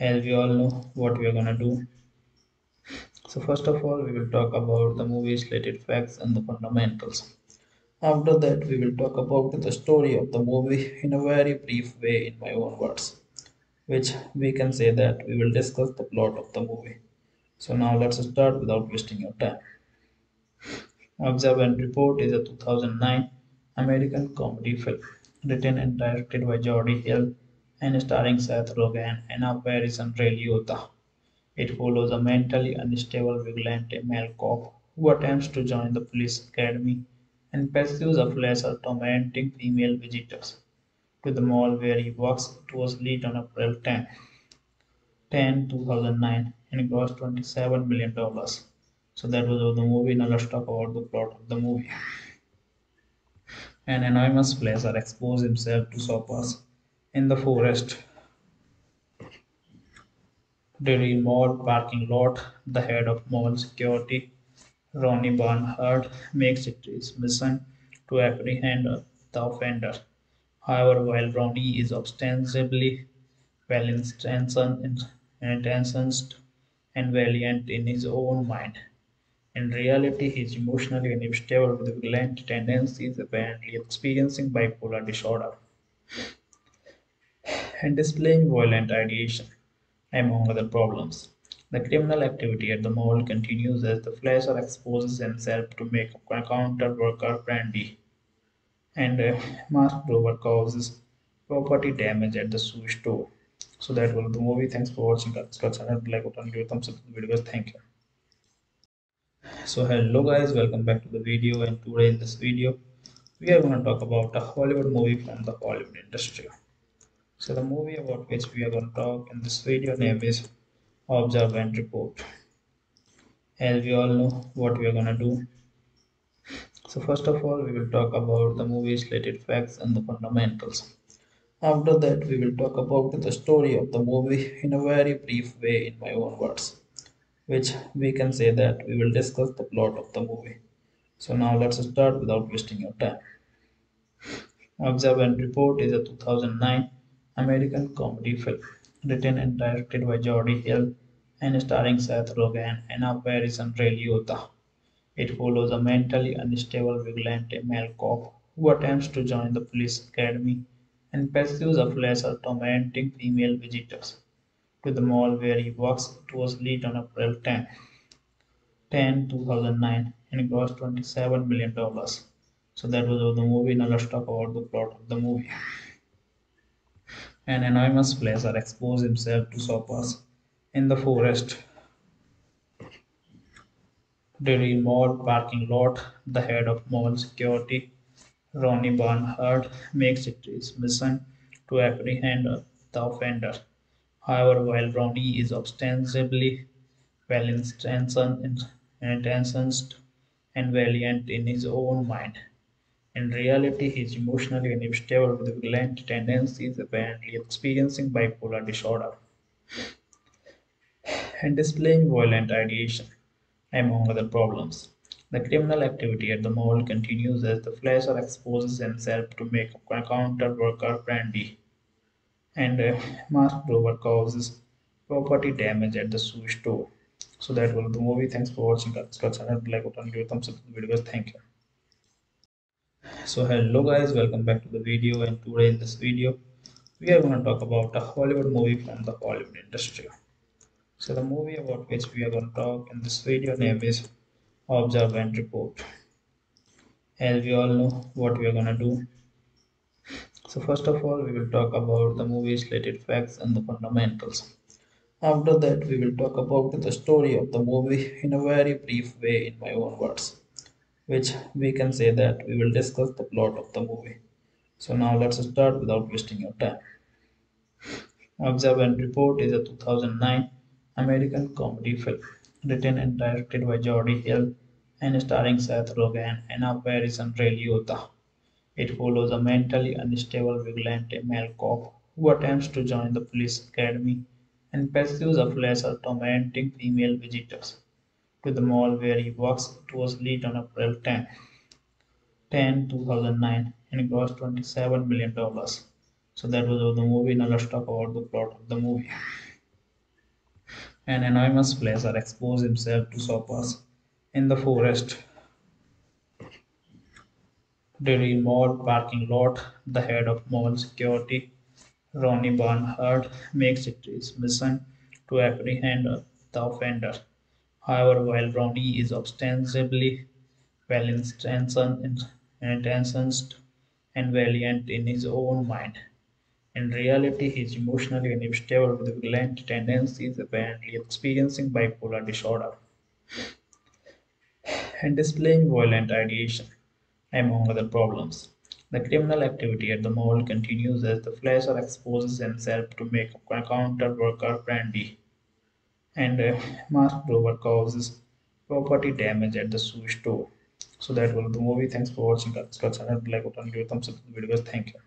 As we all know what we are going to do. So first of all, we will talk about the movie's related facts and the fundamentals. After that, we will talk about the story of the movie in a very brief way in my own words, which we can say that we will discuss the plot of the movie. So now let's start without wasting your time. Observe and Report is a 2009 American comedy film written and directed by Jody Hill and starring Seth Rogen and Harrison Ray Liotta. It follows a mentally unstable vigilante male cop who attempts to join the police academy and pursues a flasher tormenting female visitors to the mall where he works. It was released on April 10, 10 2009 and grossed $27 million. So that was all the movie. Now let's talk about the plot of the movie. An anonymous placer exposed himself to shoppers in the forest. During mall parking lot, the head of mall security, Ronnie Barnhart, makes it his mission to apprehend the offender. However, while Ronnie is ostensibly well intentioned and valiant in his own mind, in reality, he is emotionally unstable with violent tendencies, apparently experiencing bipolar disorder and displaying violent ideation, among other problems. The criminal activity at the mall continues as the flasher exposes himself to make a counter worker Brandy, and uh, a Mark Grover causes property damage at the shoe store. So that was the movie. Thanks for watching. Channel, like button, give thumbs up the video. Thank you so hello guys welcome back to the video and today in this video we are going to talk about a hollywood movie from the hollywood industry so the movie about which we are going to talk in this video name is observe and report as we all know what we are going to do so first of all we will talk about the movie's related facts and the fundamentals after that we will talk about the story of the movie in a very brief way in my own words which we can say that we will discuss the plot of the movie. So now let's start without wasting your time. Observe and Report is a 2009 American comedy film written and directed by Jody Hill and starring Seth Rogen and Harrison Ray Liotta. It follows a mentally unstable vigilante male cop who attempts to join the police academy and pursues a flasher tormenting female visitors to the mall where he works. It was released on April 10, 10 2009 and grossed $27 million. So that was all the movie. Now let's talk about the plot of the movie. An anonymous placer exposed himself to shoppers in the forest. During mall parking lot, the head of mall security, Ronnie Barnhart, makes it his mission to apprehend the offender. However, while Ronnie is ostensibly well intentioned and valiant in his own mind, in reality he is emotionally unstable with violent tendencies, apparently experiencing bipolar disorder and displaying violent ideation, among other problems. The criminal activity at the mall continues as the flasher exposes himself to make a counter worker Brandy, and uh, Mark Grover causes property damage at the shoe store. So that was the movie. Thanks for watching. Guys, channel, like button, give a thumbs up the video. Thank you. So hello guys, welcome back to the video. And today in this video, we are going to talk about a Hollywood movie from the Hollywood industry. So the movie about which we are going to talk in this video name is Observe and Report. As we all know what we are going to do. So first of all, we will talk about the movie's related facts and the fundamentals. After that, we will talk about the story of the movie in a very brief way in my own words, which we can say that we will discuss the plot of the movie. So now let's start without wasting your time. Observe and Report is a 2009 American comedy film written and directed by Jody Hill and starring Seth Rogen and Harrison Ray Liotta. It follows a mentally unstable vigilante male cop who attempts to join the police academy and pursues a flasher tormenting female visitors to the mall where he works. It was released on April 10, 10 2009 and grossed $27 million. So that was the movie. Now let's talk about the plot of the movie. An anonymous flasher exposed himself to shoppers in the forest. During mall parking lot, the head of mall security, Ronnie Barnhart, makes it his mission to apprehend the offender. However, while Ronnie is ostensibly well intentioned and valiant in his own mind, in reality, he is emotionally unstable with violent tendencies, apparently experiencing bipolar disorder, and displaying violent ideation, among other problems. The criminal activity at the mall continues as the flasher exposes himself to make a counter worker Brandy, and uh, Mark Grover causes property damage at the shoe store. So that was the movie. Thanks for watching. Guys, channel, like button, give a thumbs up the video. Thank you.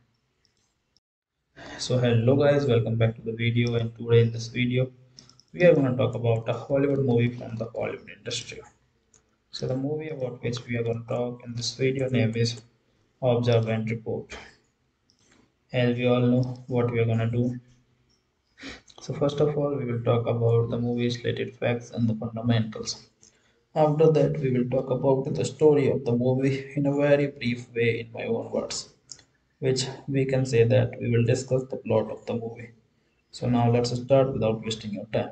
So hello guys, welcome back to the video and today in this video we are going to talk about a Hollywood movie from the Hollywood industry. So the movie about which we are going to talk in this video name is Observe and Report. As we all know what we are going to do. So first of all we will talk about the movie's related facts and the fundamentals. After that we will talk about the story of the movie in a very brief way in my own words which we can say that we will discuss the plot of the movie. So now let's start without wasting your time.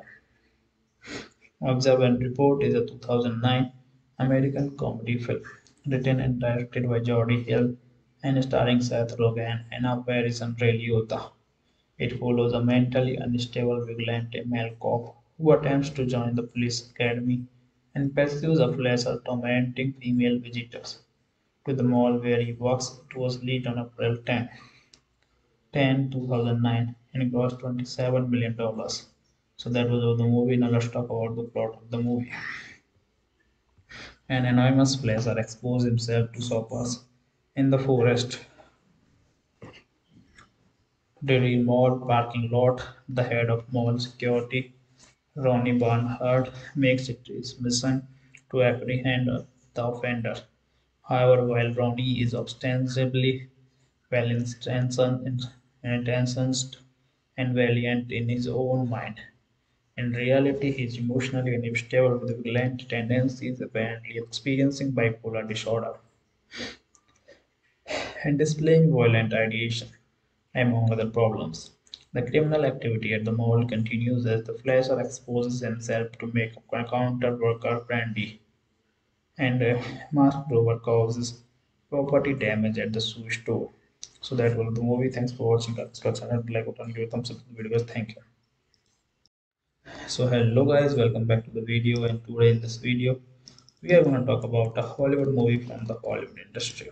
Observe and Report is a 2009 American comedy film written and directed by Jody Hill and starring Seth Rogen and Harrison Ray Liotta. It follows a mentally unstable vigilante male cop who attempts to join the police academy and pursues a flasher tormenting female visitors to the mall where he works. It was released on April 10, 10 2009 and grossed $27 million. So that was the movie. Now let's talk about the plot of the movie. An anonymous flasher exposes himself to shoppers in the forest. During mall parking lot, the head of mall security, Ronnie Barnhart, makes it his mission to apprehend the offender. However, while Ronnie is ostensibly well intentioned and valiant in his own mind, in reality he is emotionally unstable with violent tendencies, apparently experiencing bipolar disorder, and displaying violent ideation, among other problems. The criminal activity at the mall continues as the flasher exposes himself to make a counter worker Brandy and uh, a Mark Grover causes property damage at the shoe store. So that was the movie. Thanks for watching. Channel, like button, give thumbs up the video. Thank you. So hello guys, welcome back to the video. And today in this video, we are going to talk about a Hollywood movie from the Hollywood industry.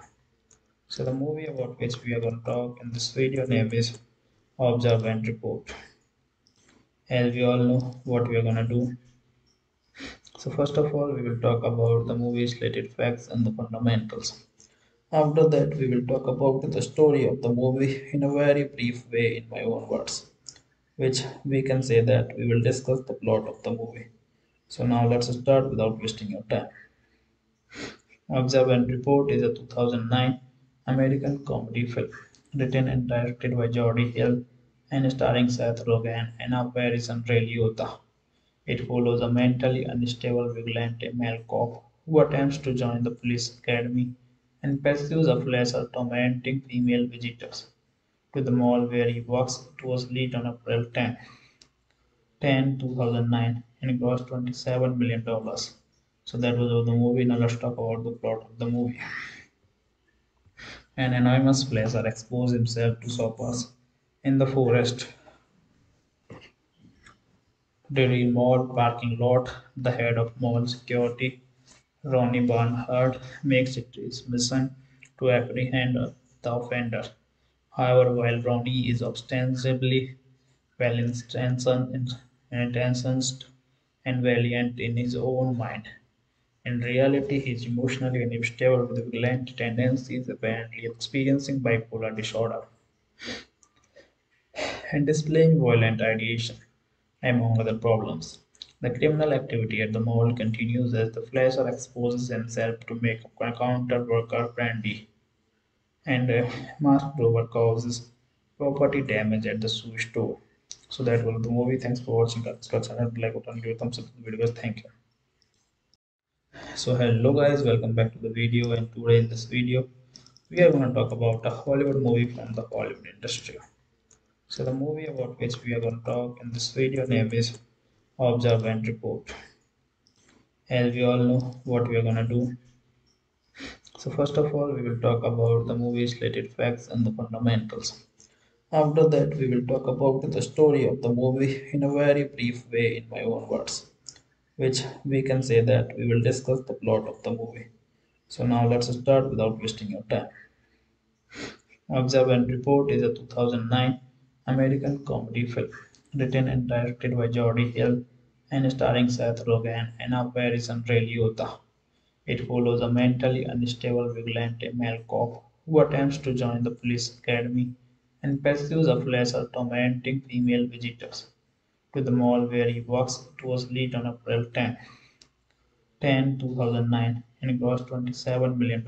So the movie about which we are going to talk in this video name is Observe and Report. As we all know what we are going to do so first of all, we will talk about the movie's related facts and the fundamentals. After that, we will talk about the story of the movie in a very brief way in my own words, which we can say that we will discuss the plot of the movie. So now let's start without wasting your time. Observe and Report is a 2009 American comedy film written and directed by Jody Hill and starring Seth Rogen and Anna Faris and Ray Liotta. It follows a mentally unstable vigilante male cop who attempts to join the police academy and pursues a flash of tormenting female visitors to the mall where he works. It was released on April 10, 10 2009 and grossed 27 million. dollars. So that was all the movie. Now let's talk about the plot of the movie. An anonymous placer exposed himself to shoppers in the forest. During mall parking lot, the head of mall security, Ronnie Barnhart, makes it his mission to apprehend the offender. However, while Ronnie is ostensibly well intentioned and valiant in his own mind, in reality, he is emotionally unstable with violent tendencies, apparently experiencing bipolar disorder, and displaying violent ideation, among other problems. The criminal activity at the mall continues as the flasher exposes himself to make a counter worker Brandy, and uh, Mark Grover causes property damage at the shoe store. So that was the movie. Thanks for watching. Subscribe channel, like button, give a thumbs up to the video. Thank you. So hello guys, welcome back to the video and today in this video we are going to talk about a Hollywood movie from the Hollywood industry. So the movie about which we are going to talk in this video name is Observe and Report. As we all know what we are going to do. So first of all we will talk about the movie's related facts and the fundamentals. After that we will talk about the story of the movie in a very brief way in my own words which we can say that we will discuss the plot of the movie. So now let's start without wasting your time. Observe and Report is a 2009 American comedy film written and directed by Jody Hill and starring Seth Rogen, and Ray Liotta. It follows a mentally unstable vigilante male cop who attempts to join the police academy and pursues a flash of tormenting female visitors to the mall where he works. It was released on April 10, 10 2009 and grossed $27 million.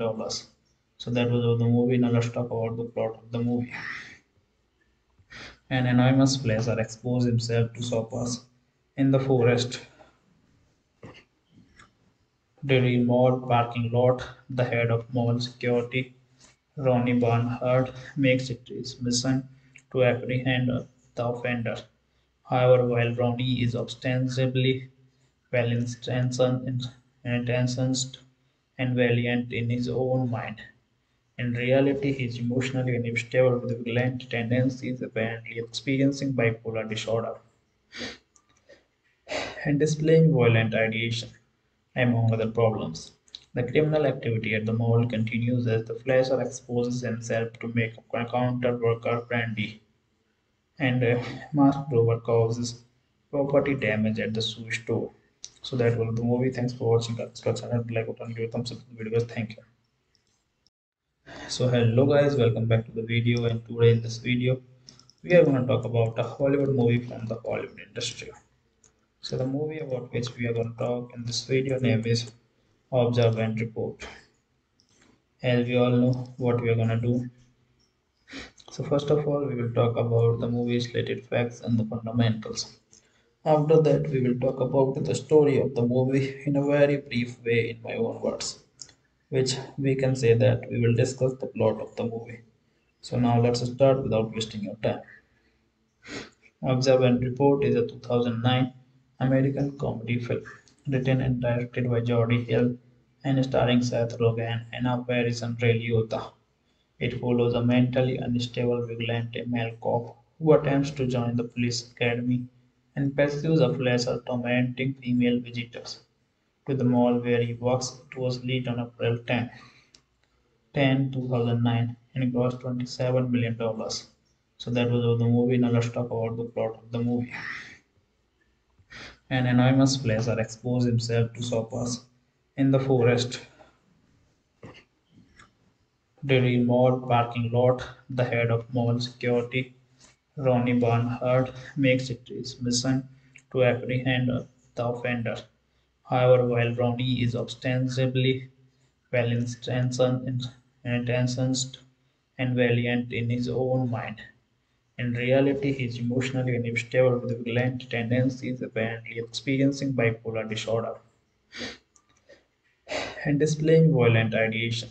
So that was the movie. Now let's talk about the plot of the movie. An anonymous placer exposed himself to shoppers in the forest. During mall parking lot, the head of mall security, Ronnie Barnhart, makes it his mission to apprehend the offender. However, while Ronnie is ostensibly well intentioned and valiant in his own mind, in reality he is emotionally unstable with violent tendencies, apparently experiencing bipolar disorder, and displaying violent ideation, among other problems. The criminal activity at the mall continues as the flasher exposes himself to make a counter worker Brandy and uh, Mark Grover causes property damage at the shoe store. So that was the movie. Thanks for watching. Subscribe channel, like button, give a thumbs up the video. Thank you. So hello guys, welcome back to the video. And today in this video, we are going to talk about a Hollywood movie from the Hollywood industry. So the movie about which we are going to talk in this video name is Observe and Report. As we all know what we are going to do so first of all, we will talk about the movie's related facts and the fundamentals. After that, we will talk about the story of the movie in a very brief way in my own words, which we can say that we will discuss the plot of the movie. So now let's start without wasting your time. Observe and Report is a 2009 American comedy film written and directed by Jody Hill and starring Seth Rogen, Anna Faris and Ray Liotta. It follows a mentally unstable vigilante male cop who attempts to join the police academy and pursues a flash of tormenting female visitors to the mall where he works. It was released on April 10, 10 2009 and grossed $27 million. So that was all the movie. Now let's talk about the plot of the movie. An anonymous placer exposes himself to shoppers in the forest during mall parking lot, the head of mall security, Ronnie Barnhart, makes it his mission to apprehend the offender. However, while Ronnie is ostensibly well intentioned and valiant in his own mind. In reality, he is emotionally unstable with violent tendencies, apparently experiencing bipolar disorder, and displaying violent ideation,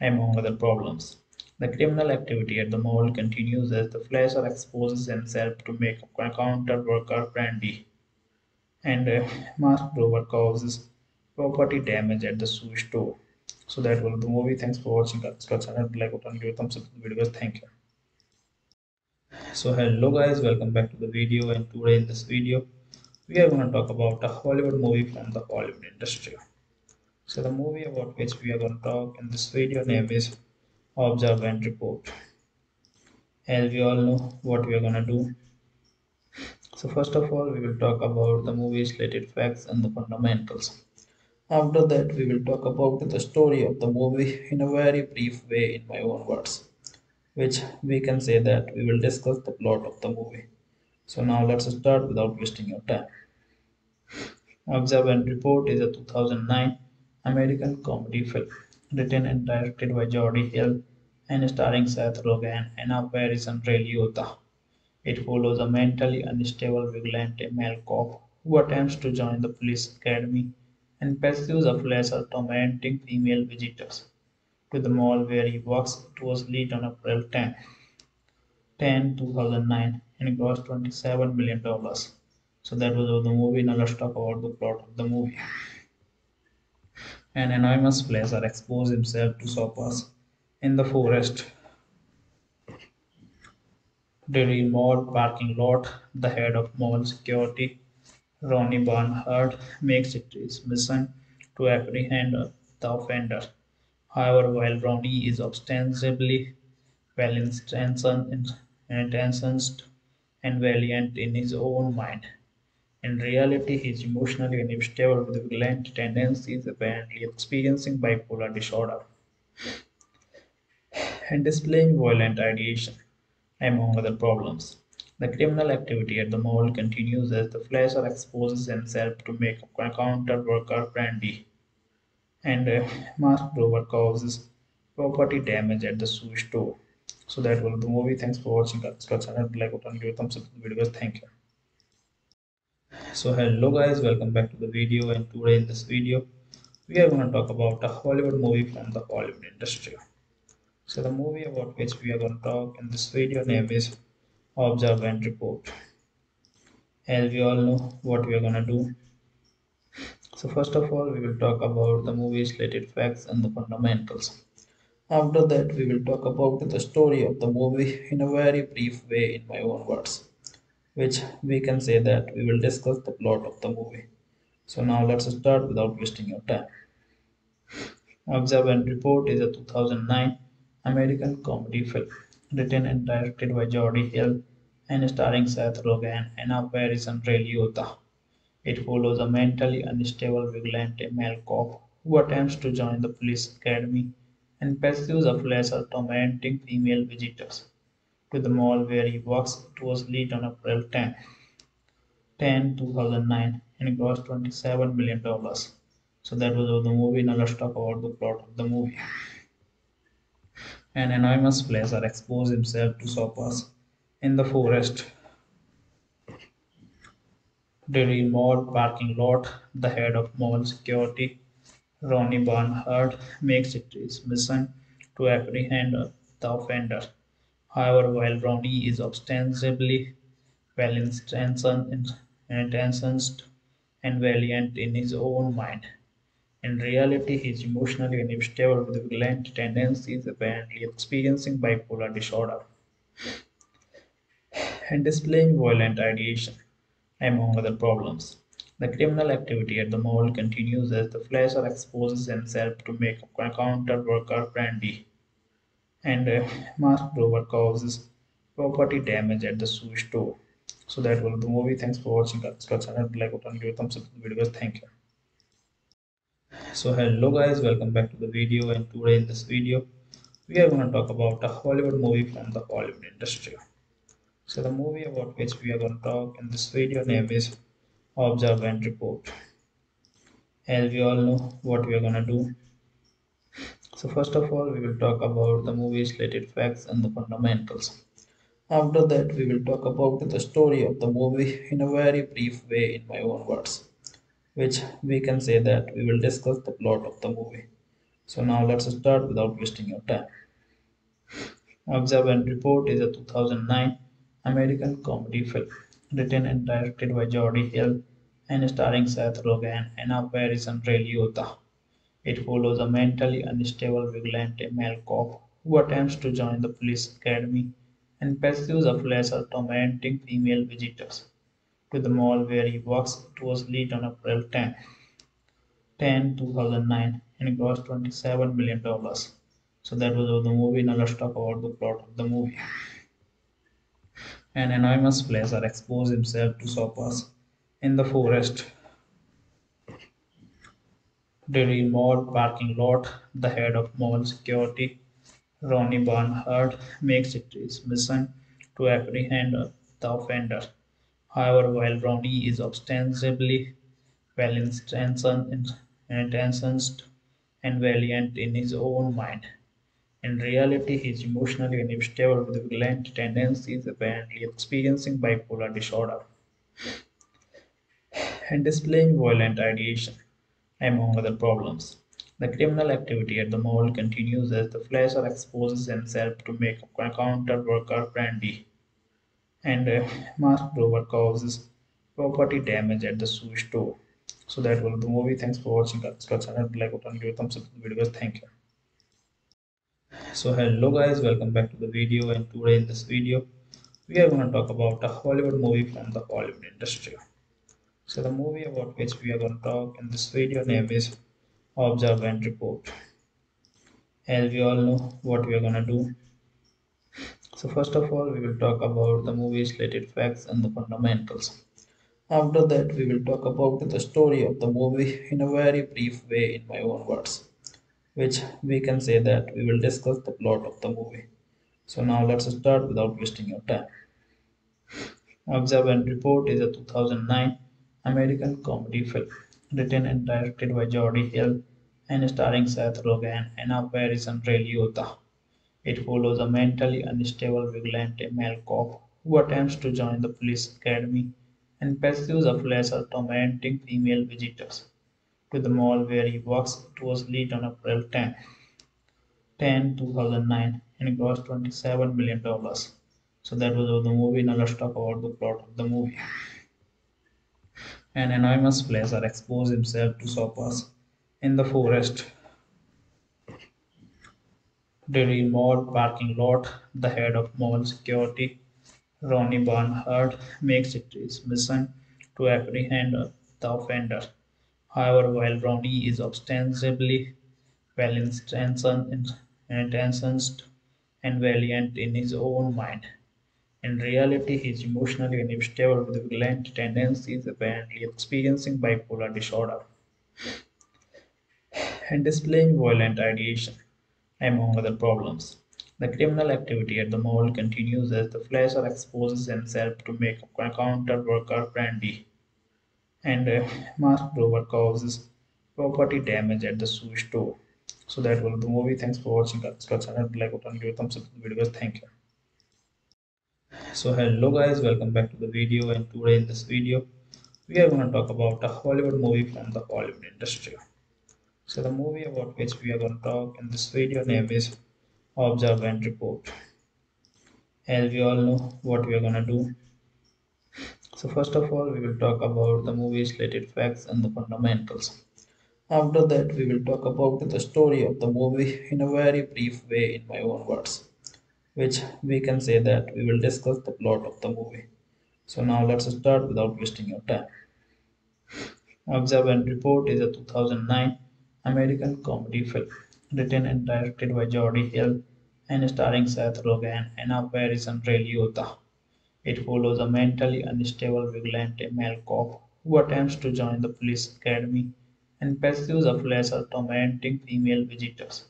among other problems. The criminal activity at the mall continues as the flasher exposes himself to make a counter worker Brandy, and uh, a Mark Grover causes property damage at the shoe store. So that was the movie. Thanks for watching. Subscribe like button, give thumbs up the video. Thank you. So hello guys, welcome back to the video. And today in this video, we are going to talk about a Hollywood movie from the Hollywood industry. So the movie about which we are going to talk in this video name is Observe and Report. As we all know what we are going to do. So first of all, we will talk about the movie's related facts and the fundamentals. After that, we will talk about the story of the movie in a very brief way in my own words, which we can say that we will discuss the plot of the movie. So now let's start without wasting your time. Observe and Report is a 2009 American comedy film written and directed by Jody Hill and starring Seth Rogen and Harrison Ray Liotta. It follows a mentally unstable vigilante male cop who attempts to join the police academy and pursues a flasher tormenting female visitors to the mall where he works. It was released on April 10, 10 2009 and grossed 27 million. dollars. So that was all the movie. Now let's talk about the plot of the movie. An anonymous flasher exposed himself to shoppers in the forest. During mall parking lot, the head of mall security, Ronnie Barnhart, makes it his mission to apprehend the offender. However, while Ronnie is ostensibly well intentioned and valiant in his own mind, in reality he is emotionally unstable with violent tendencies, apparently experiencing bipolar disorder, and displaying violent ideation, among other problems. The criminal activity at the mall continues as the flasher exposes himself to make a counter worker Brandy, and a Mark Grover causes property damage at the shoe store. So that was the movie. Thanks for watching. Subscribe channel, like button, give thumbs up the video. Thank you. So hello guys, welcome back to the video. And today in this video, we are going to talk about a Hollywood movie from the Hollywood industry. So the movie about which we are going to talk in this video name is Observe and Report. As we all know what we are going to do. So first of all, we will talk about the movie's related facts and the fundamentals. After that, we will talk about the story of the movie in a very brief way in my own words, which we can say that we will discuss the plot of the movie. So now let's start without wasting your time. Observe and Report is a 2009 American comedy film written and directed by Jody Hill and starring Seth Rogen and Harrison Ray Liotta. It follows a mentally unstable vigilante male cop who attempts to join the police academy and pursues a flasher tormenting female visitors to the mall where he works. It was released on April 10, 10 2009 and grossed $27 million. So that was the movie. Now let's talk about the plot of the movie. An anonymous flasher exposed himself to shoppers in the forest. During mall parking lot, the head of mall security, Ronnie Barnhart, makes it his mission to apprehend the offender. However, while Ronnie is ostensibly well intentioned intentioned and valiant in his own mind, in reality he is emotionally unstable with violent tendencies, apparently experiencing bipolar disorder, and displaying violent ideation, among other problems. The criminal activity at the mall continues as the flasher exposes himself to make a counter worker Brandy, and uh, Mark Grover causes property damage at the shoe store. So that was the movie. Thanks for watching. Subscribe channel, like button, give a thumbs up the video. Thank you. So hello guys, welcome back to the video. And today in this video, we are going to talk about a Hollywood movie from the Hollywood industry. So the movie about which we are going to talk in this video name is Observe and Report. As we all know what we are going to do. So first of all, we will talk about the movie's related facts and the fundamentals. After that, we will talk about the story of the movie in a very brief way in my own words, which we can say that we will discuss the plot of the movie. So now let's start without wasting your time. Observe and Report is a 2009 American comedy film written and directed by Jody Hill and starring Seth Rogen and Anna Faris and Ray Liotta. It follows a mentally unstable vigilante male cop who attempts to join the police academy and pursues a flash tormenting female visitors to the mall where he works. It was released on April 10, 10 2009 and grossed $27 million. So that was all the movie. Now let's talk about the plot of the movie. An anonymous flasher exposes himself to shoppers in the forest during mall parking lot. The head of mall security, Ronnie Barnhart, makes it his mission to apprehend the offender. However, while Ronnie is ostensibly well intentioned and valiant in his own mind, in reality, he is emotionally unstable with violent tendencies, apparently experiencing bipolar disorder, and displaying violent ideation, among other problems. The criminal activity at the mall continues as the flasher exposes himself to make a counter worker Brandy, and uh, a Mark Grover causes property damage at the shoe store. So that was the movie. Thanks for watching. Channel, like button, give thumbs up the video. Thank you. So hello guys, welcome back to the video and today in this video we are going to talk about a Hollywood movie from the Hollywood industry. So the movie about which we are going to talk in this video name is Observe and Report. As we all know what we are going to do. So first of all we will talk about the movie's related facts and the fundamentals. After that we will talk about the story of the movie in a very brief way in my own words which we can say that we will discuss the plot of the movie. So now let's start without wasting your time. Observe and Report is a 2009 American comedy film written and directed by Jody Hill and starring Seth Rogen, Anna Faris and Ray Liotta. It follows a mentally unstable vigilante male cop who attempts to join the police academy and pursues a flash of tormenting female visitors to the mall where he works. It was released on April 10, 2009 and grossed 27 million. dollars. So that was all the movie. Now let's talk about the plot of the movie. An anonymous flasher exposed himself to shoppers in the forest during mall parking lot. The head of mall security, Ronnie Barnhart, makes it his mission to apprehend the offender. However, while Ronnie is ostensibly well intentioned and valiant in his own mind, in reality he is emotionally unstable with violent tendencies, apparently experiencing bipolar disorder, and displaying violent ideation, among other problems. The criminal activity at the mall continues as the flasher exposes himself to make a counter worker Brandy and uh, a Mark Grover causes property damage at the shoe store. So that was the movie. Thanks for watching. Subscribe like button, give thumbs up the video. Thank you. So hello guys, welcome back to the video. And today in this video, we are going to talk about a Hollywood movie from the Hollywood industry. So the movie about which we are going to talk in this video name is Observe and Report. As we all know what we are going to do so first of all, we will talk about the movie's related facts and the fundamentals. After that, we will talk about the story of the movie in a very brief way in my own words, which we can say that we will discuss the plot of the movie. So now let's start without wasting your time. Observe and Report is a 2009 American comedy film written and directed by Jody Hill and starring Seth Rogen, Anna Faris and Ray Liotta. It follows a mentally unstable vigilante male cop who attempts to join the police academy and pursues a flash of tormenting female visitors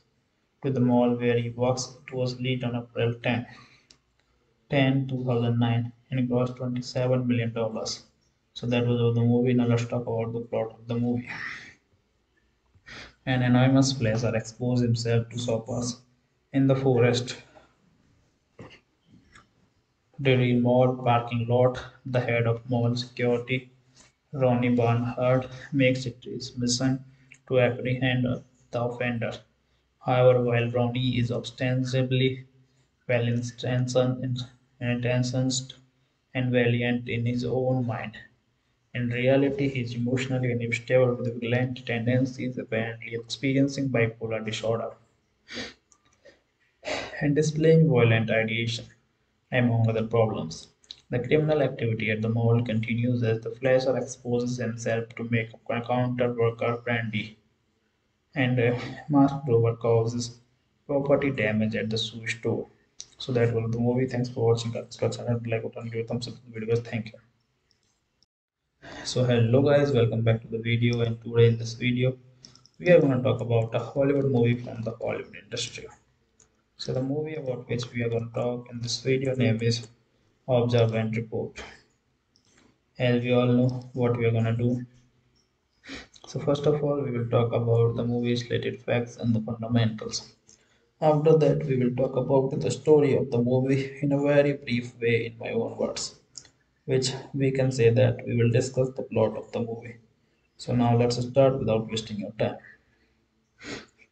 to the mall where he works. It was released on April 10, 10 2009 and grossed $27 million. So that was the movie. Now let's talk about the plot of the movie. An anonymous placer exposed himself to shoppers in the forest during mall parking lot. The head of mall security, Ronnie Barnhart, makes it his mission to apprehend the offender. However, while Ronnie is ostensibly well intentioned intentioned and valiant in his own mind, in reality he is emotionally unstable with violent tendencies, apparently experiencing bipolar disorder and displaying violent ideation, among other problems. The criminal activity at the mall continues as the flasher exposes himself to make a counter worker Brandy, and uh, Mark Grover causes property damage at the shoe store. So that was the movie. Thanks for watching. Subscribe channel, like button, give a thumbs up the video. Thank you. So hello guys, welcome back to the video. And today in this video, we are going to talk about a Hollywood movie from the Hollywood industry. So the movie about which we are going to talk in this video name is Observe and Report. As we all know what we are going to do. So first of all, we will talk about the movie's related facts and the fundamentals. After that, we will talk about the story of the movie in a very brief way in my own words, which we can say that we will discuss the plot of the movie. So now let's start without wasting your time.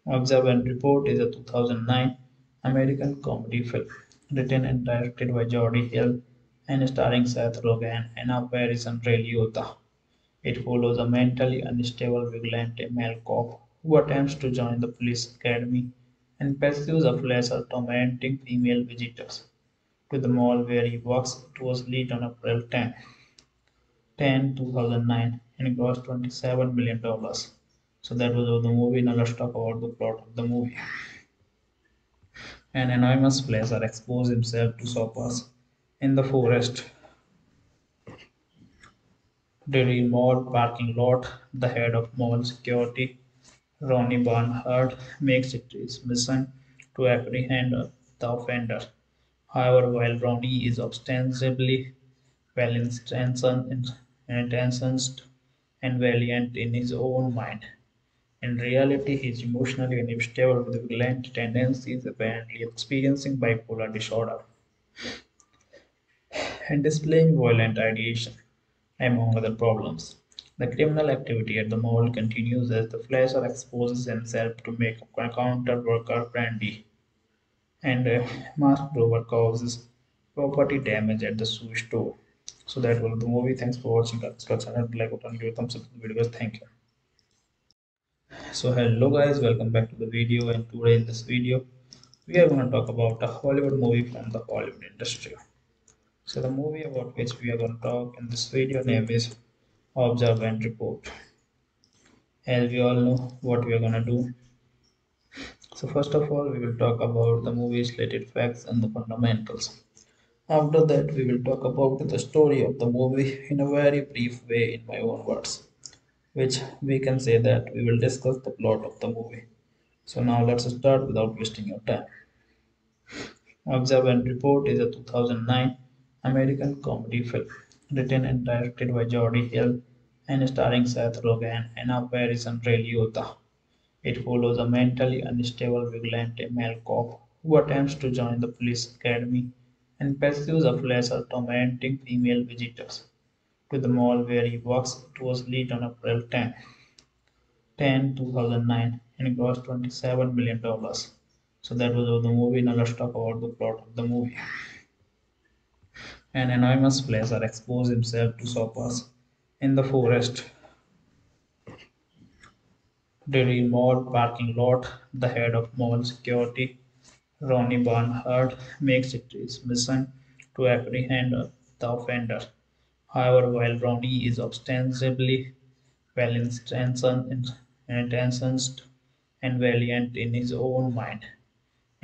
Observe and Report is a 2009 American comedy film written and directed by Jody Hill and starring Seth Rogen and Harrison Ray Liotta. It follows a mentally unstable vigilante male cop who attempts to join the police academy and pursues a flasher tormenting female visitors to the mall where he works. It was released on April 10, 10 2009 and grossed $27 million. So that was all the movie. Now let's talk about the plot of the movie. An anonymous placer exposed himself to shoppers in the forest during mall parking lot. The head of mall security, Ronnie Barnhart, makes it his mission to apprehend the offender. However, while Ronnie is ostensibly well intentioned and valiant in his own mind, in reality he is emotionally unstable with violent tendencies, apparently experiencing bipolar disorder and displaying violent ideation, among other problems. The criminal activity at the mall continues as the flasher exposes himself to make a counter worker Brandy, and uh, a Mark Grover causes property damage at the shoe store. So that was the movie. Thanks for watching. Channel, like button, give thumbs up the video. Thank you. So hello guys, welcome back to the video. And today in this video, we are going to talk about a Hollywood movie from the Hollywood industry. So the movie about which we are going to talk in this video name is Observe and Report. As we all know what we are going to do. So first of all, we will talk about the movie's related facts and the fundamentals. After that, we will talk about the story of the movie in a very brief way in my own words, which we can say that we will discuss the plot of the movie. So now let's start without wasting your time. Observe and Report is a 2009 American comedy film written and directed by Jody Hill and starring Seth Rogen and Harrison Ray Liotta. It follows a mentally unstable vigilante male cop who attempts to join the police academy and pursues a flasher tormenting female visitors to the mall where he works. It was released on April 10, 10 2009 and grossed 27 million. dollars. So that was all the movie. Now let's talk about the plot of the movie. An anonymous placer exposed himself to shoppers in the forest during mall parking lot. The head of mall security, Ronnie Barnhart, makes it his mission to apprehend the offender. However, while Ronnie is ostensibly well intentioned and valiant in his own mind,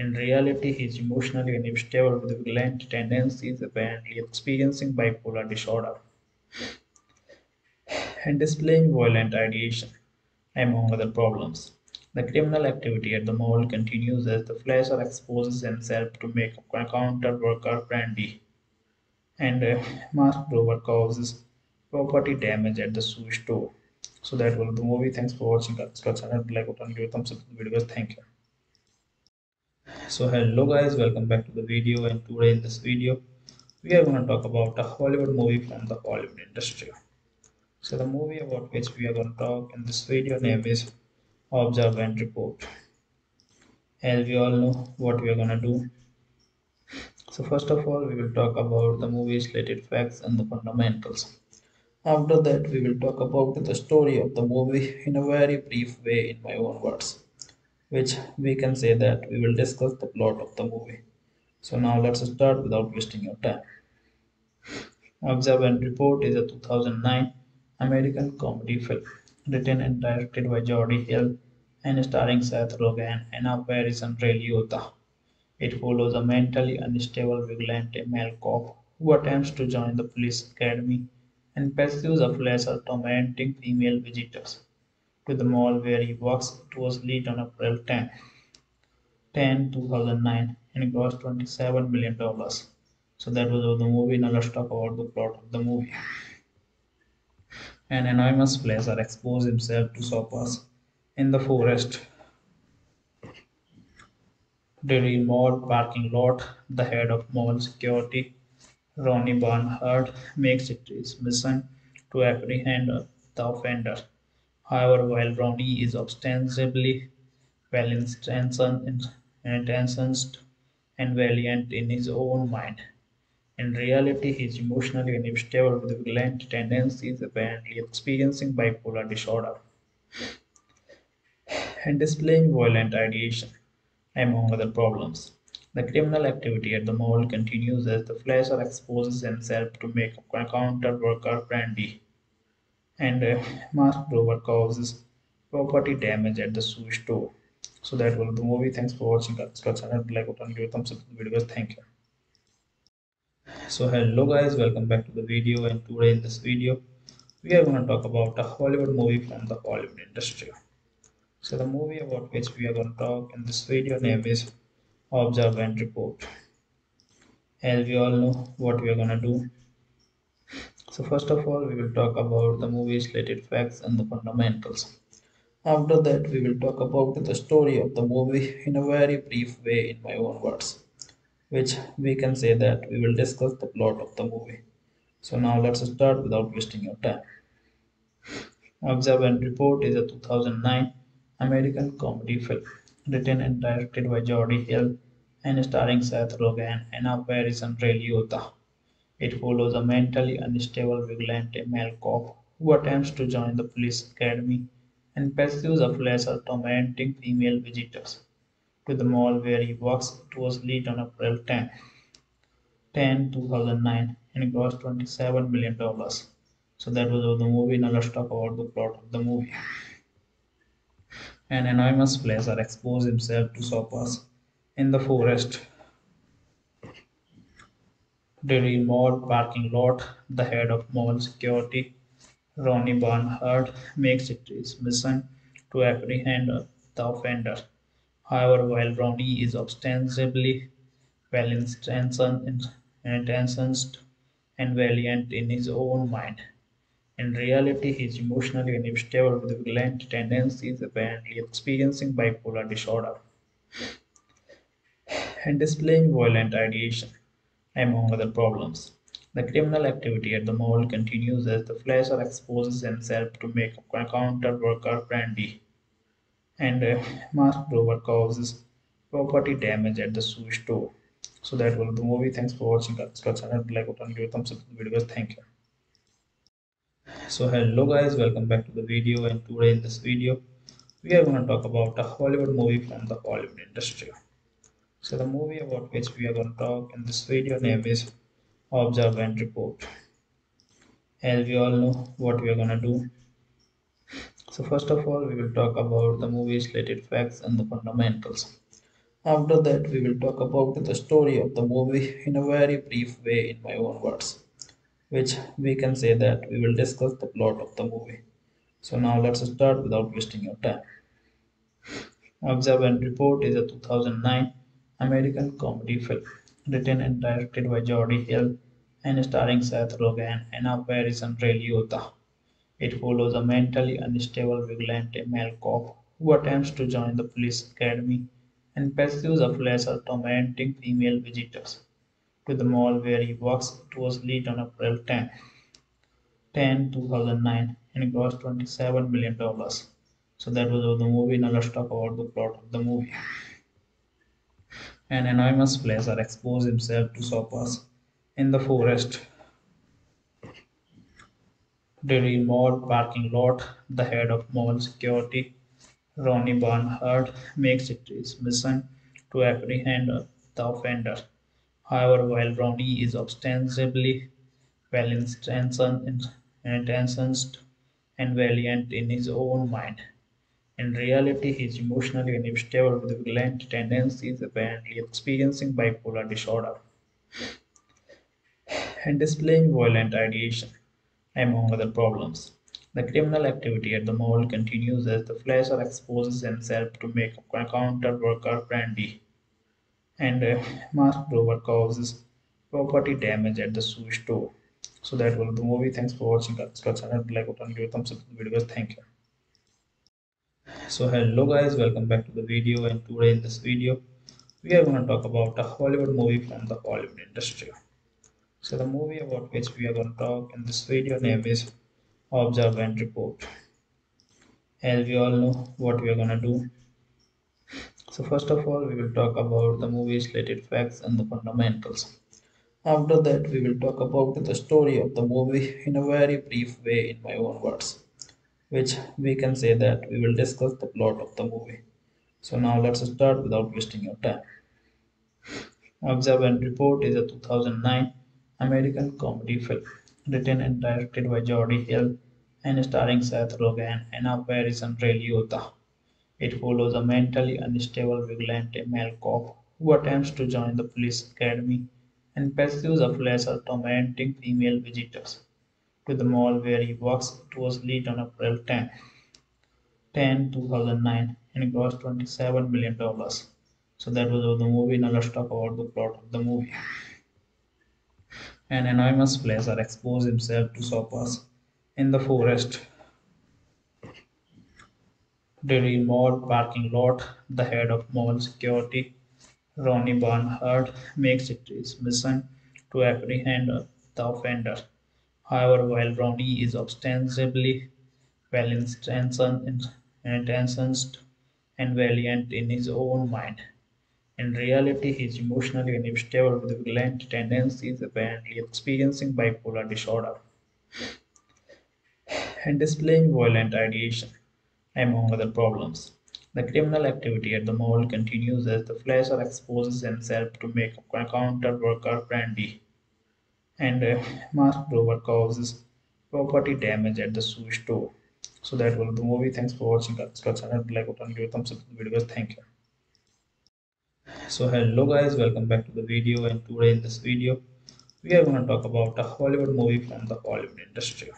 in reality he is emotionally unstable with violent tendencies, apparently experiencing bipolar disorder and displaying violent ideation, among other problems. The criminal activity at the mall continues as the flasher exposes himself to make a counter worker Brandy, and uh, Mark Grover causes property damage at the shoe store. So that was the movie. Thanks for watching. Subscribe channel, like button, give a thumbs up the video. Thank you. So hello guys, welcome back to the video. And today in this video, we are going to talk about a Hollywood movie from the Hollywood industry. So the movie about which we are going to talk in this video name is Observe and Report. As we all know what we are going to do. So first of all, we will talk about the movie's related facts and the fundamentals. After that, we will talk about the story of the movie in a very brief way in my own words, which we can say that we will discuss the plot of the movie. So now let's start without wasting your time. Observe and Report is a 2009 American comedy film written and directed by Jody Hill and starring Seth Rogen and Harrison Ray Liotta. It follows a mentally unstable vigilante male cop who attempts to join the police academy and pursues a flash of tormenting female visitors to the mall where he works. It was released on April 10, 10 2009 and grossed $27 million. So that was the movie. Now let's talk about the plot of the movie. An anonymous flasher exposed himself to shoppers in the forest. During mall parking lot, the head of mall security, Ronnie Barnhart, makes it his mission to apprehend the offender. However, while Ronnie is ostensibly well intentioned and valiant in his own mind, in reality he is emotionally unstable with violent tendencies, apparently experiencing bipolar disorder and displaying violent ideation, among other problems. The criminal activity at the mall continues as the flasher exposes himself to make a counter worker Brandy, and uh, Mark Grover causes property damage at the shoe store. So that was the movie. Thanks for watching. Subscribe channel, like button, give a thumbs up the video. Thank you. So hello guys, welcome back to the video. And today in this video, we are going to talk about a Hollywood movie from the Hollywood industry. So the movie about which we are going to talk in this video name is Observe and Report. As we all know what we are going to do. So first of all, we will talk about the movie's related facts and the fundamentals. After that, we will talk about the story of the movie in a very brief way in my own words, which we can say that we will discuss the plot of the movie. So now let's start without wasting your time. Observe and Report is a 2009 American comedy film written and directed by Jody Hill and starring Seth Rogen and Harrison Ray Liotta. It follows a mentally unstable vigilante male cop who attempts to join the police academy and pursues a flash of tormenting female visitors to the mall where he works. It was released on April 10, 10 2009 and grossed $27 million. So that was the movie. Now let's talk about the plot of the movie. An anonymous flasher exposes himself to shoppers in the forest. During mall parking lot, the head of mall security, Ronnie Barnhart, makes it his mission to apprehend the offender. However, while Ronnie is ostensibly well intentioned and valiant in his own mind, in reality, he is emotionally unstable with violent tendencies, apparently experiencing bipolar disorder and displaying violent ideation, among other problems. The criminal activity at the mall continues as the flasher exposes himself to make a counter worker Brandy, and uh, a Mark Grover causes property damage at the shoe store. So that was the movie. Thanks for watching. Channel, like button, give thumbs up the video. Thank you. So hello guys, welcome back to the video. And today in this video, we are going to talk about a Hollywood movie from the Hollywood industry. So the movie about which we are going to talk in this video name is Observe and Report. As we all know what we are going to do. So first of all, we will talk about the movie's related facts and the fundamentals. After that, we will talk about the story of the movie in a very brief way in my own words, which we can say that we will discuss the plot of the movie. So now let's start without wasting your time. Observe and Report is a 2009 American comedy film written and directed by Jody Hill and starring Seth Rogen and Harrison Ray Liotta. It follows a mentally unstable vigilante male cop who attempts to join the police academy and pursues a flash of tormenting female visitors to the mall where he works. It was released on April 10, 2009 and grossed 27 million. dollars. So that was all the movie. Now let's talk about the plot of the movie. An anonymous flasher exposed himself to shoppers in the forest during mall parking lot. The head of mall security, Ronnie Barnhart, makes it his mission to apprehend the offender. However, while Ronnie is ostensibly well intentioned and valiant in his own mind, in reality he is emotionally unstable with violent tendencies, apparently experiencing bipolar disorder and displaying violent ideation, among other problems. The criminal activity at the mall continues as the flasher exposes himself to make a counter worker Brandy, and uh, Mark Grover causes property damage at the shoe store. So that was the movie. Thanks for watching. Subscribe channel, like button, give a thumbs up the video. Thank you. So hello guys, welcome back to the video. And today in this video, we are going to talk about a Hollywood movie from the Hollywood industry. So the movie about which we are going to talk in this video name is Observe and Report. As we all know what we are going to do. So first of all, we will talk about the movie's related facts and the fundamentals. After that, we will talk about the story of the movie in a very brief way in my own words, which we can say that we will discuss the plot of the movie. So now let's start without wasting your time. Observe and Report is a 2009 American comedy film written and directed by Jody Hill and starring Seth Rogen and Anna Faris and Ray Liotta. It follows a mentally unstable vigilante male cop who attempts to join the police academy and pursues a flash of tormenting female visitors to the mall where he works. It was released on April 10, 10 2009 and grossed $27 million. So that was the movie. Now let's talk about the plot of the movie. An anonymous flasher exposed himself to shoppers in the forest during mall parking lot. The head of mall security, Ronnie Barnhart, makes it his mission to apprehend the offender. However, while Ronnie is ostensibly well intentioned and valiant in his own mind, in reality, he is emotionally unstable with violent tendencies, apparently experiencing bipolar disorder and displaying violent ideation, among other problems. The criminal activity at the mall continues as the flasher exposes himself to make a counter worker Brandy, and uh, Mark Grover causes property damage at the shoe store. So that was the movie. Thanks for watching. Subscribe channel, like button, give a thumbs up the video. Thank you. So hello guys, welcome back to the video. And today in this video, we are going to talk about a Hollywood movie from the Hollywood industry.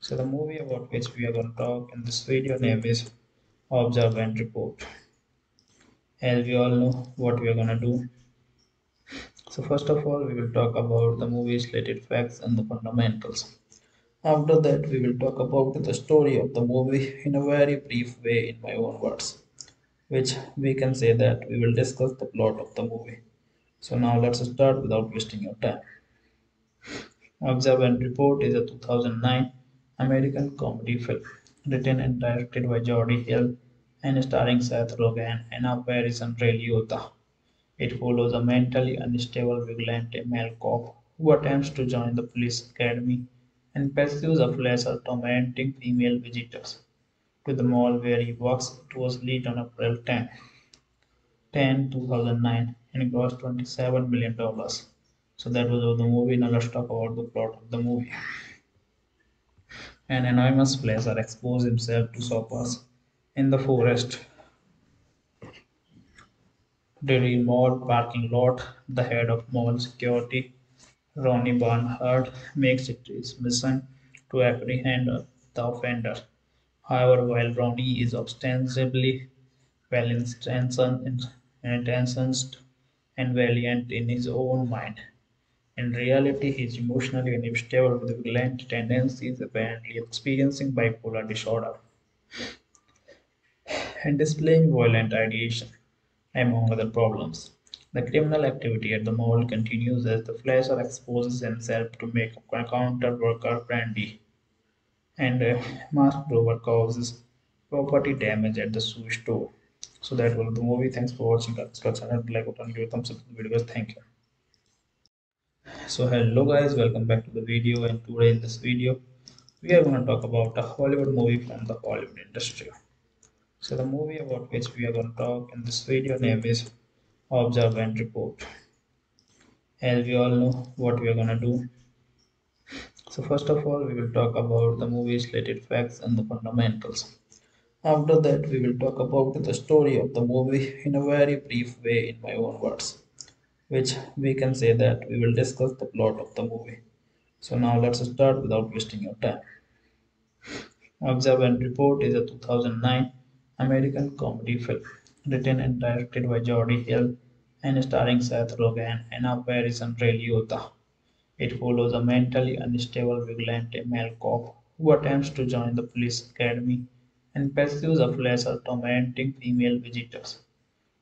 So the movie about which we are going to talk in this video name is Observe and Report. As we all know what we are going to do. So first of all, we will talk about the movie's related facts and the fundamentals. After that, we will talk about the story of the movie in a very brief way in my own words, which we can say that we will discuss the plot of the movie. So now let's start without wasting your time. Observe and Report is a 2009 American comedy film written and directed by Jody Hill and starring Seth Rogen, Anna Faris and Ray Liotta. It follows a mentally unstable vigilante male cop who attempts to join the police academy and pursues a flash of tormenting female visitors to the mall where he works. It was released on April 10, 10 2009 and grossed $27 million. So that was all the movie. Now let's talk about the plot of the movie. An anonymous flasher exposes himself to shoppers in the forest during mall parking lot. The head of mall security, Ronnie Barnhart, makes it his mission to apprehend the offender. However, while Ronnie is ostensibly well intentioned and valiant in his own mind, In reality, he is emotionally unstable with violent tendencies, apparently experiencing bipolar disorder, and displaying violent ideation, among other problems. The criminal activity at the mall continues as the flasher exposes himself to make a counter worker Brandy, and uh, a Mark Grover causes property damage at the shoe store. So that was the movie. Thanks for watching. Channel, like button, give thumbs up the video. Thank you. So hello guys, welcome back to the video. And today in this video, we are going to talk about a Hollywood movie from the Hollywood industry. So the movie about which we are going to talk in this video name is Observe and Report. As we all know what we are going to do. So first of all, we will talk about the movie's related facts and the fundamentals. After that, we will talk about the story of the movie in a very brief way in my own words, which we can say that we will discuss the plot of the movie. So now let's start without wasting your time. Observe and Report is a 2009 American comedy film written and directed by Jody Hill and starring Seth Rogen and Harrison Ray Liotta. It follows a mentally unstable vigilante male cop who attempts to join the police academy and pursues a flasher tormenting female visitors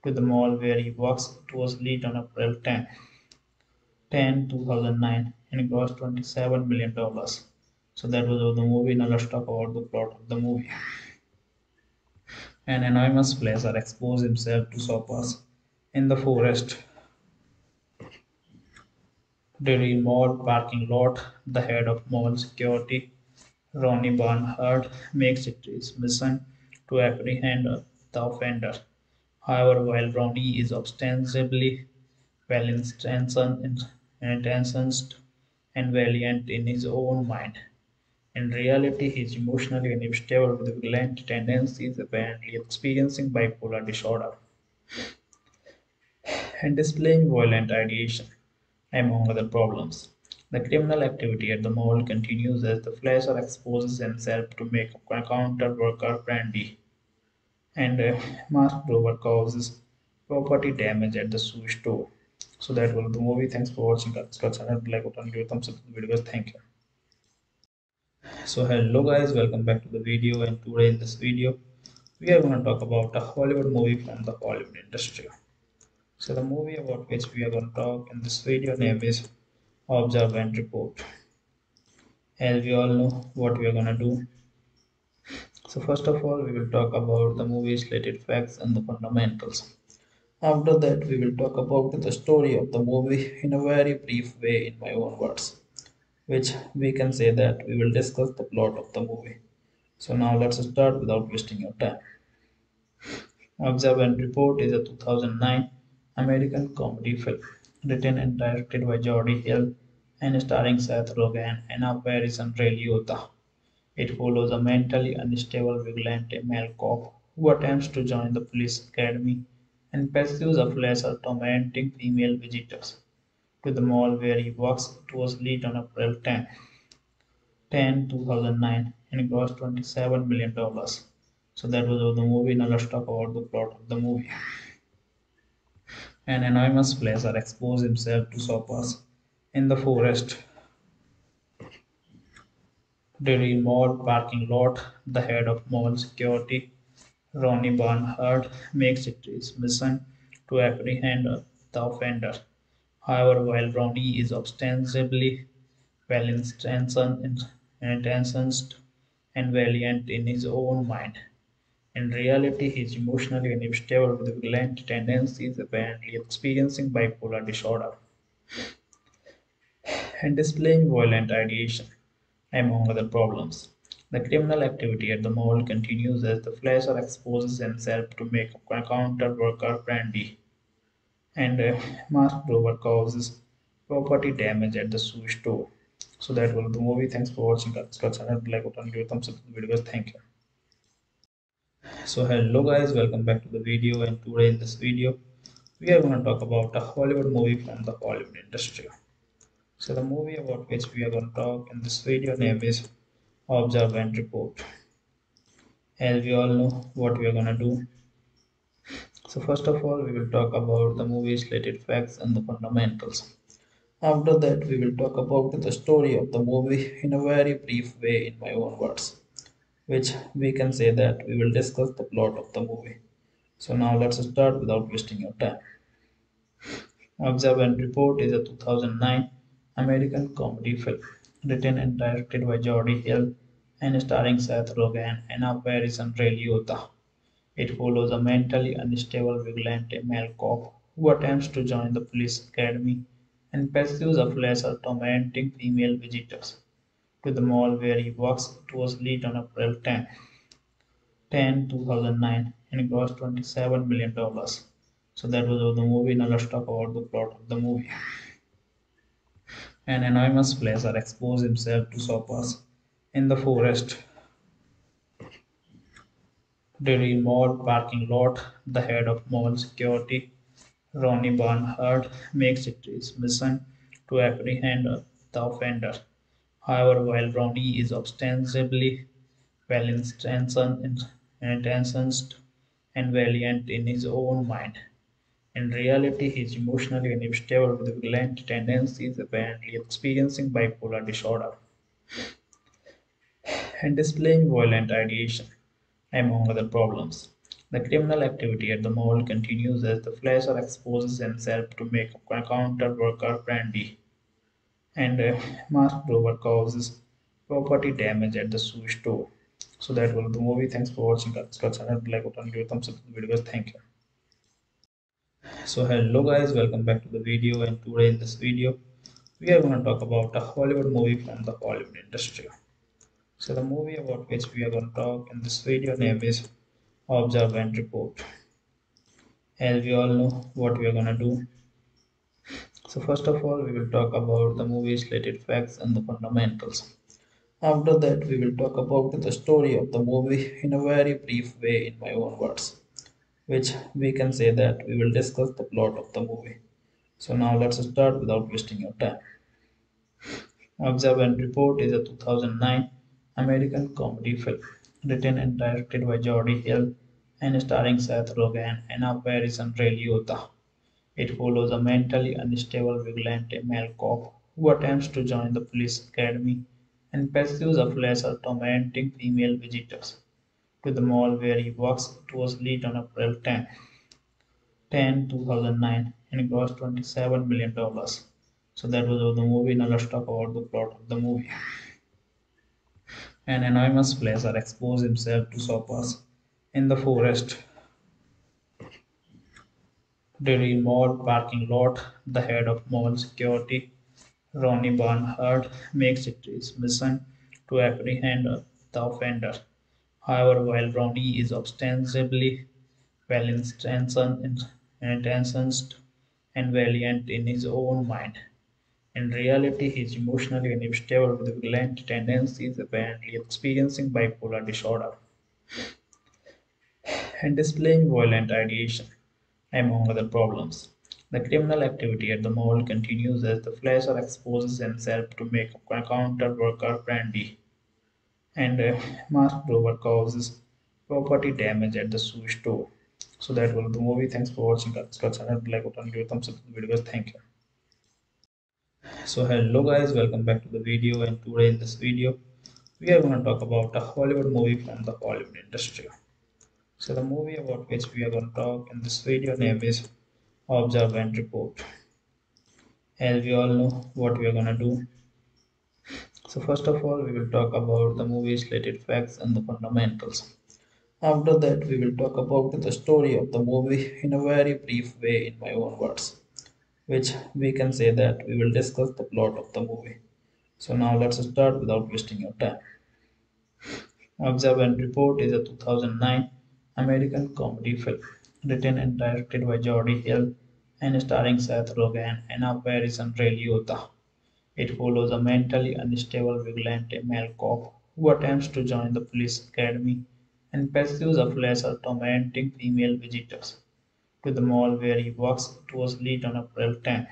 to the mall where he works. It was released on April 10, 10 2009 and grossed 27 million. dollars. So that was all the movie. Now let's talk about the plot of the movie. An anonymous flasher exposed himself to shoppers in the Forest Ridge mall parking lot. The head of mall security, Ronnie Barnhart, makes it his mission to apprehend the offender. However, while Ronnie is ostensibly well intentioned and valiant in his own mind, in reality he is emotionally unstable with violent tendencies, apparently experiencing bipolar disorder, and displaying violent ideation, among other problems. The criminal activity at the mall continues as the flasher exposes himself to make a counter worker Brandy, and uh, a Mark Grover causes property damage at the shoe store. So that was the movie. Thanks for watching. Subscribe channel, like button, give thumbs up the video. Thank you. So hello guys, welcome back to the video. And today in this video, we are going to talk about a Hollywood movie from the Hollywood industry. So the movie about which we are going to talk in this video name is Observe and Report. As we all know what we are going to do. So first of all, we will talk about the movie's related facts and the fundamentals. After that, we will talk about the story of the movie in a very brief way in my own words, which we can say that we will discuss the plot of the movie. So now let's start without wasting your time. Observe and Report is a 2009 American comedy film written and directed by Jody Hill and starring Seth Rogen and Harrison Ray Liotta. It follows a mentally unstable vigilante male cop who attempts to join the police academy and pursues a flasher tormenting female visitors to the mall where he works. It was released on April 10, 10 2009 and grossed $27 million. So that was the movie. Now let's talk about the plot of the movie. An anonymous flasher exposed himself to shoppers in the Forest Ridge mall parking lot. The head of mall security, Ronnie Barnhart, makes it his mission to apprehend the offender. However, while Ronnie is ostensibly well intentioned and valiant in his own mind, in reality he is emotionally unstable with violent tendencies, apparently experiencing bipolar disorder, and displaying violent ideation, among other problems. The criminal activity at the mall continues as the flasher exposes himself to make a counter worker Brandy, and uh, Mark Grover causes property damage at the shoe store. So that was the movie. Thanks for watching. Subscribe channel, like button, give a thumbs up the video. Thank you. So hello guys, welcome back to the video. And today in this video, we are going to talk about a Hollywood movie from the Hollywood industry. So the movie about which we are going to talk in this video name is Observe and Report. As we all know what we are going to do. So first of all, we will talk about the movie's related facts and the fundamentals. After that, we will talk about the story of the movie in a very brief way in my own words, which we can say that we will discuss the plot of the movie. So now let's start without wasting your time. Observe and Report is a 2009 American comedy film written and directed by Jody Hill and starring Seth Rogen and Anna Faris and Ray Liotta. It follows a mentally unstable vigilante male cop who attempts to join the police academy and pursues a flash tormenting female visitors to the mall where he works. It was released on April 10, 10 2009 and grossed $27 million. So that was all the movie. Now let's talk about the plot of the movie. An anonymous placer exposes himself to shoppers in the forest during mall parking lot. The head of mall security, Ronnie Barnhart, makes it his mission to apprehend the offender. However, while Ronnie is ostensibly well intentioned and valiant in his own mind, in reality, he is emotionally unstable with violent tendencies, apparently experiencing bipolar disorder, and displaying violent ideation, among other problems. The criminal activity at the mall continues as the flasher exposes himself to make a counter worker Brandy, and uh, a Mark Grover causes property damage at the shoe store. So that was the movie. Thanks for watching. Subscribe like button, give thumbs up the video. Thank you. So hello guys, welcome back to the video and today in this video we are going to talk about a Hollywood movie from the Hollywood industry. So the movie about which we are going to talk in this video name is Observe and Report. As we all know what we are going to do. So first of all we will talk about the movie's related facts and the fundamentals. After that we will talk about the story of the movie in a very brief way in my own words which we can say that we will discuss the plot of the movie. So now let's start without wasting your time. Observe and Report is a 2009 American comedy film written and directed by Jody Hill and starring Seth Rogen, Anna Faris and Ray Liotta. It follows a mentally unstable vigilante male cop who attempts to join the police academy and pursues a flash of tormenting female visitors to the mall where he works. It was released on April 10, 10 2009 and grossed 27 million. dollars. So that was all the movie. Now let's talk about the plot of the movie. An anonymous placer exposed himself to shoppers in the Forest Ridge mall parking lot. The head of mall security, Ronnie Barnhart, makes it his mission to apprehend the offender. However, while Ronnie is ostensibly well intentioned and valiant in his own mind, in reality he is emotionally unstable with violent tendencies, apparently experiencing bipolar disorder, and displaying violent ideation, among other problems. The criminal activity at the mall continues as the flasher exposes himself to make a counter worker Brandy and uh, Mark Grover causes property damage at the shoe store. So that was the movie. Thanks for watching. Subscribe like button, give a thumbs up to the video. Thank you. So hello guys, welcome back to the video. And today in this video, we are going to talk about a Hollywood movie from the Hollywood industry. So the movie about which we are going to talk in this video name is Observe and Report. As we all know what we are going to do so first of all, we will talk about the movie's related facts and the fundamentals. After that, we will talk about the story of the movie in a very brief way in my own words, which we can say that we will discuss the plot of the movie. So now let's start without wasting your time. Observe and Report is a 2009 American comedy film written and directed by Jody Hill and starring Seth Rogen, Anna Faris and Ray Liotta. It follows a mentally unstable vigilante male cop who attempts to join the police academy and pursues a flash of tormenting female visitors to the mall where he works. It was released on April 10,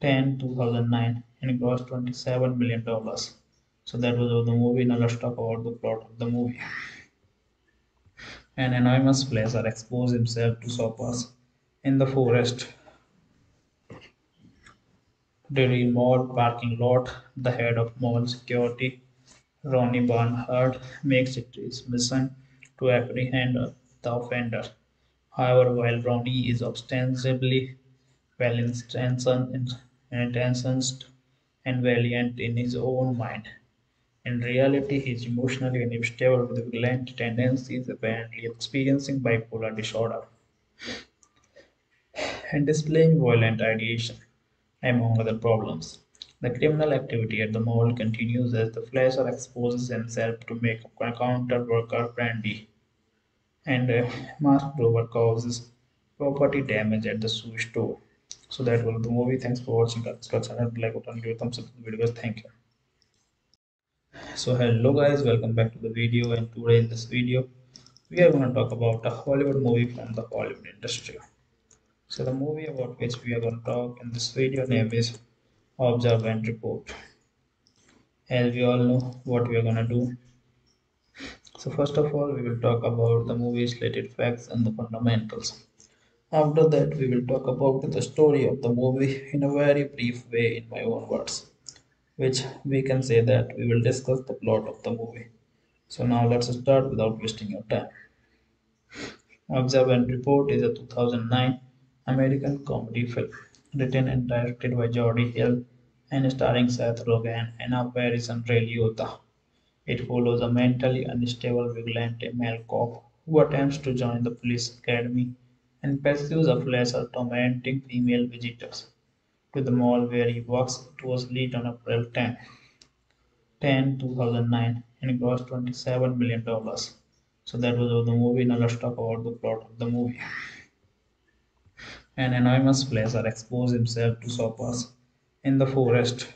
10 2009 and grossed $27 million. So that was the movie. Now let's talk about the plot of the movie. An anonymous placer exposed himself to shoppers in the Forest Ridge mall parking lot, the head of mall security, Ronnie Barnhart, makes it his mission to apprehend the offender. However, while Ronnie is ostensibly well intentioned and valiant in his own mind, in reality he is emotionally unstable with violent tendencies, apparently experiencing bipolar disorder, and displaying violent ideation. among other problems. The criminal activity at the mall continues as the flasher exposes himself to make a counter worker Brandy, and uh, Mark Grover causes property damage at the shoe store. So that was the movie. Thanks for watching. Subscribe channel, like button, give a thumbs up to the video. Thank you. So hello guys, welcome back to the video. And today in this video, we are going to talk about a Hollywood movie from the Hollywood industry. So the movie about which we are going to talk in this video name is Observe and Report. As we all know what we are going to do. So first of all, we will talk about the movie's related facts and the fundamentals. After that, we will talk about the story of the movie in a very brief way in my own words, which we can say that we will discuss the plot of the movie. So now let's start without wasting your time. Observe and Report is a 2009 American comedy film written and directed by Jody Hill and starring Seth Rogen and Harrison Ray Liotta. It follows a mentally unstable vigilante male cop who attempts to join the police academy and pursues a flasher tormenting female visitors to the mall where he works. It was released on April 10, 10 2009 and grossed $27 million. So that was all the movie. Now let's talk about the plot of the movie. An anonymous flasher exposes himself to shoppers in the forest.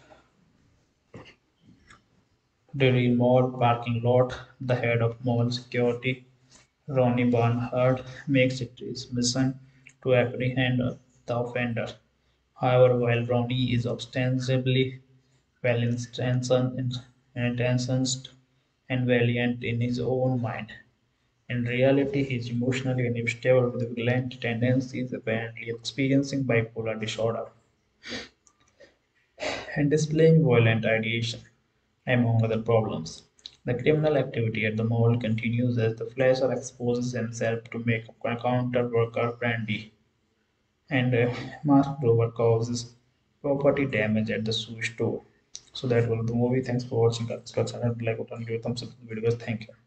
During mall parking lot, the head of mall security, Ronnie Barnhart, makes it his mission to apprehend the offender. However, while Ronnie is ostensibly well intentioned and valiant in his own mind, in reality, he is emotionally unstable with violent tendencies, apparently experiencing bipolar disorder, and displaying violent ideation, among other problems. The criminal activity at the mall continues as the flasher exposes himself to make a counter worker Brandy, and uh, a Mark Grover causes property damage at the shoe store. So that was the movie. Thanks for watching. Subscribe channel, like button, give thumbs up video. Thank you.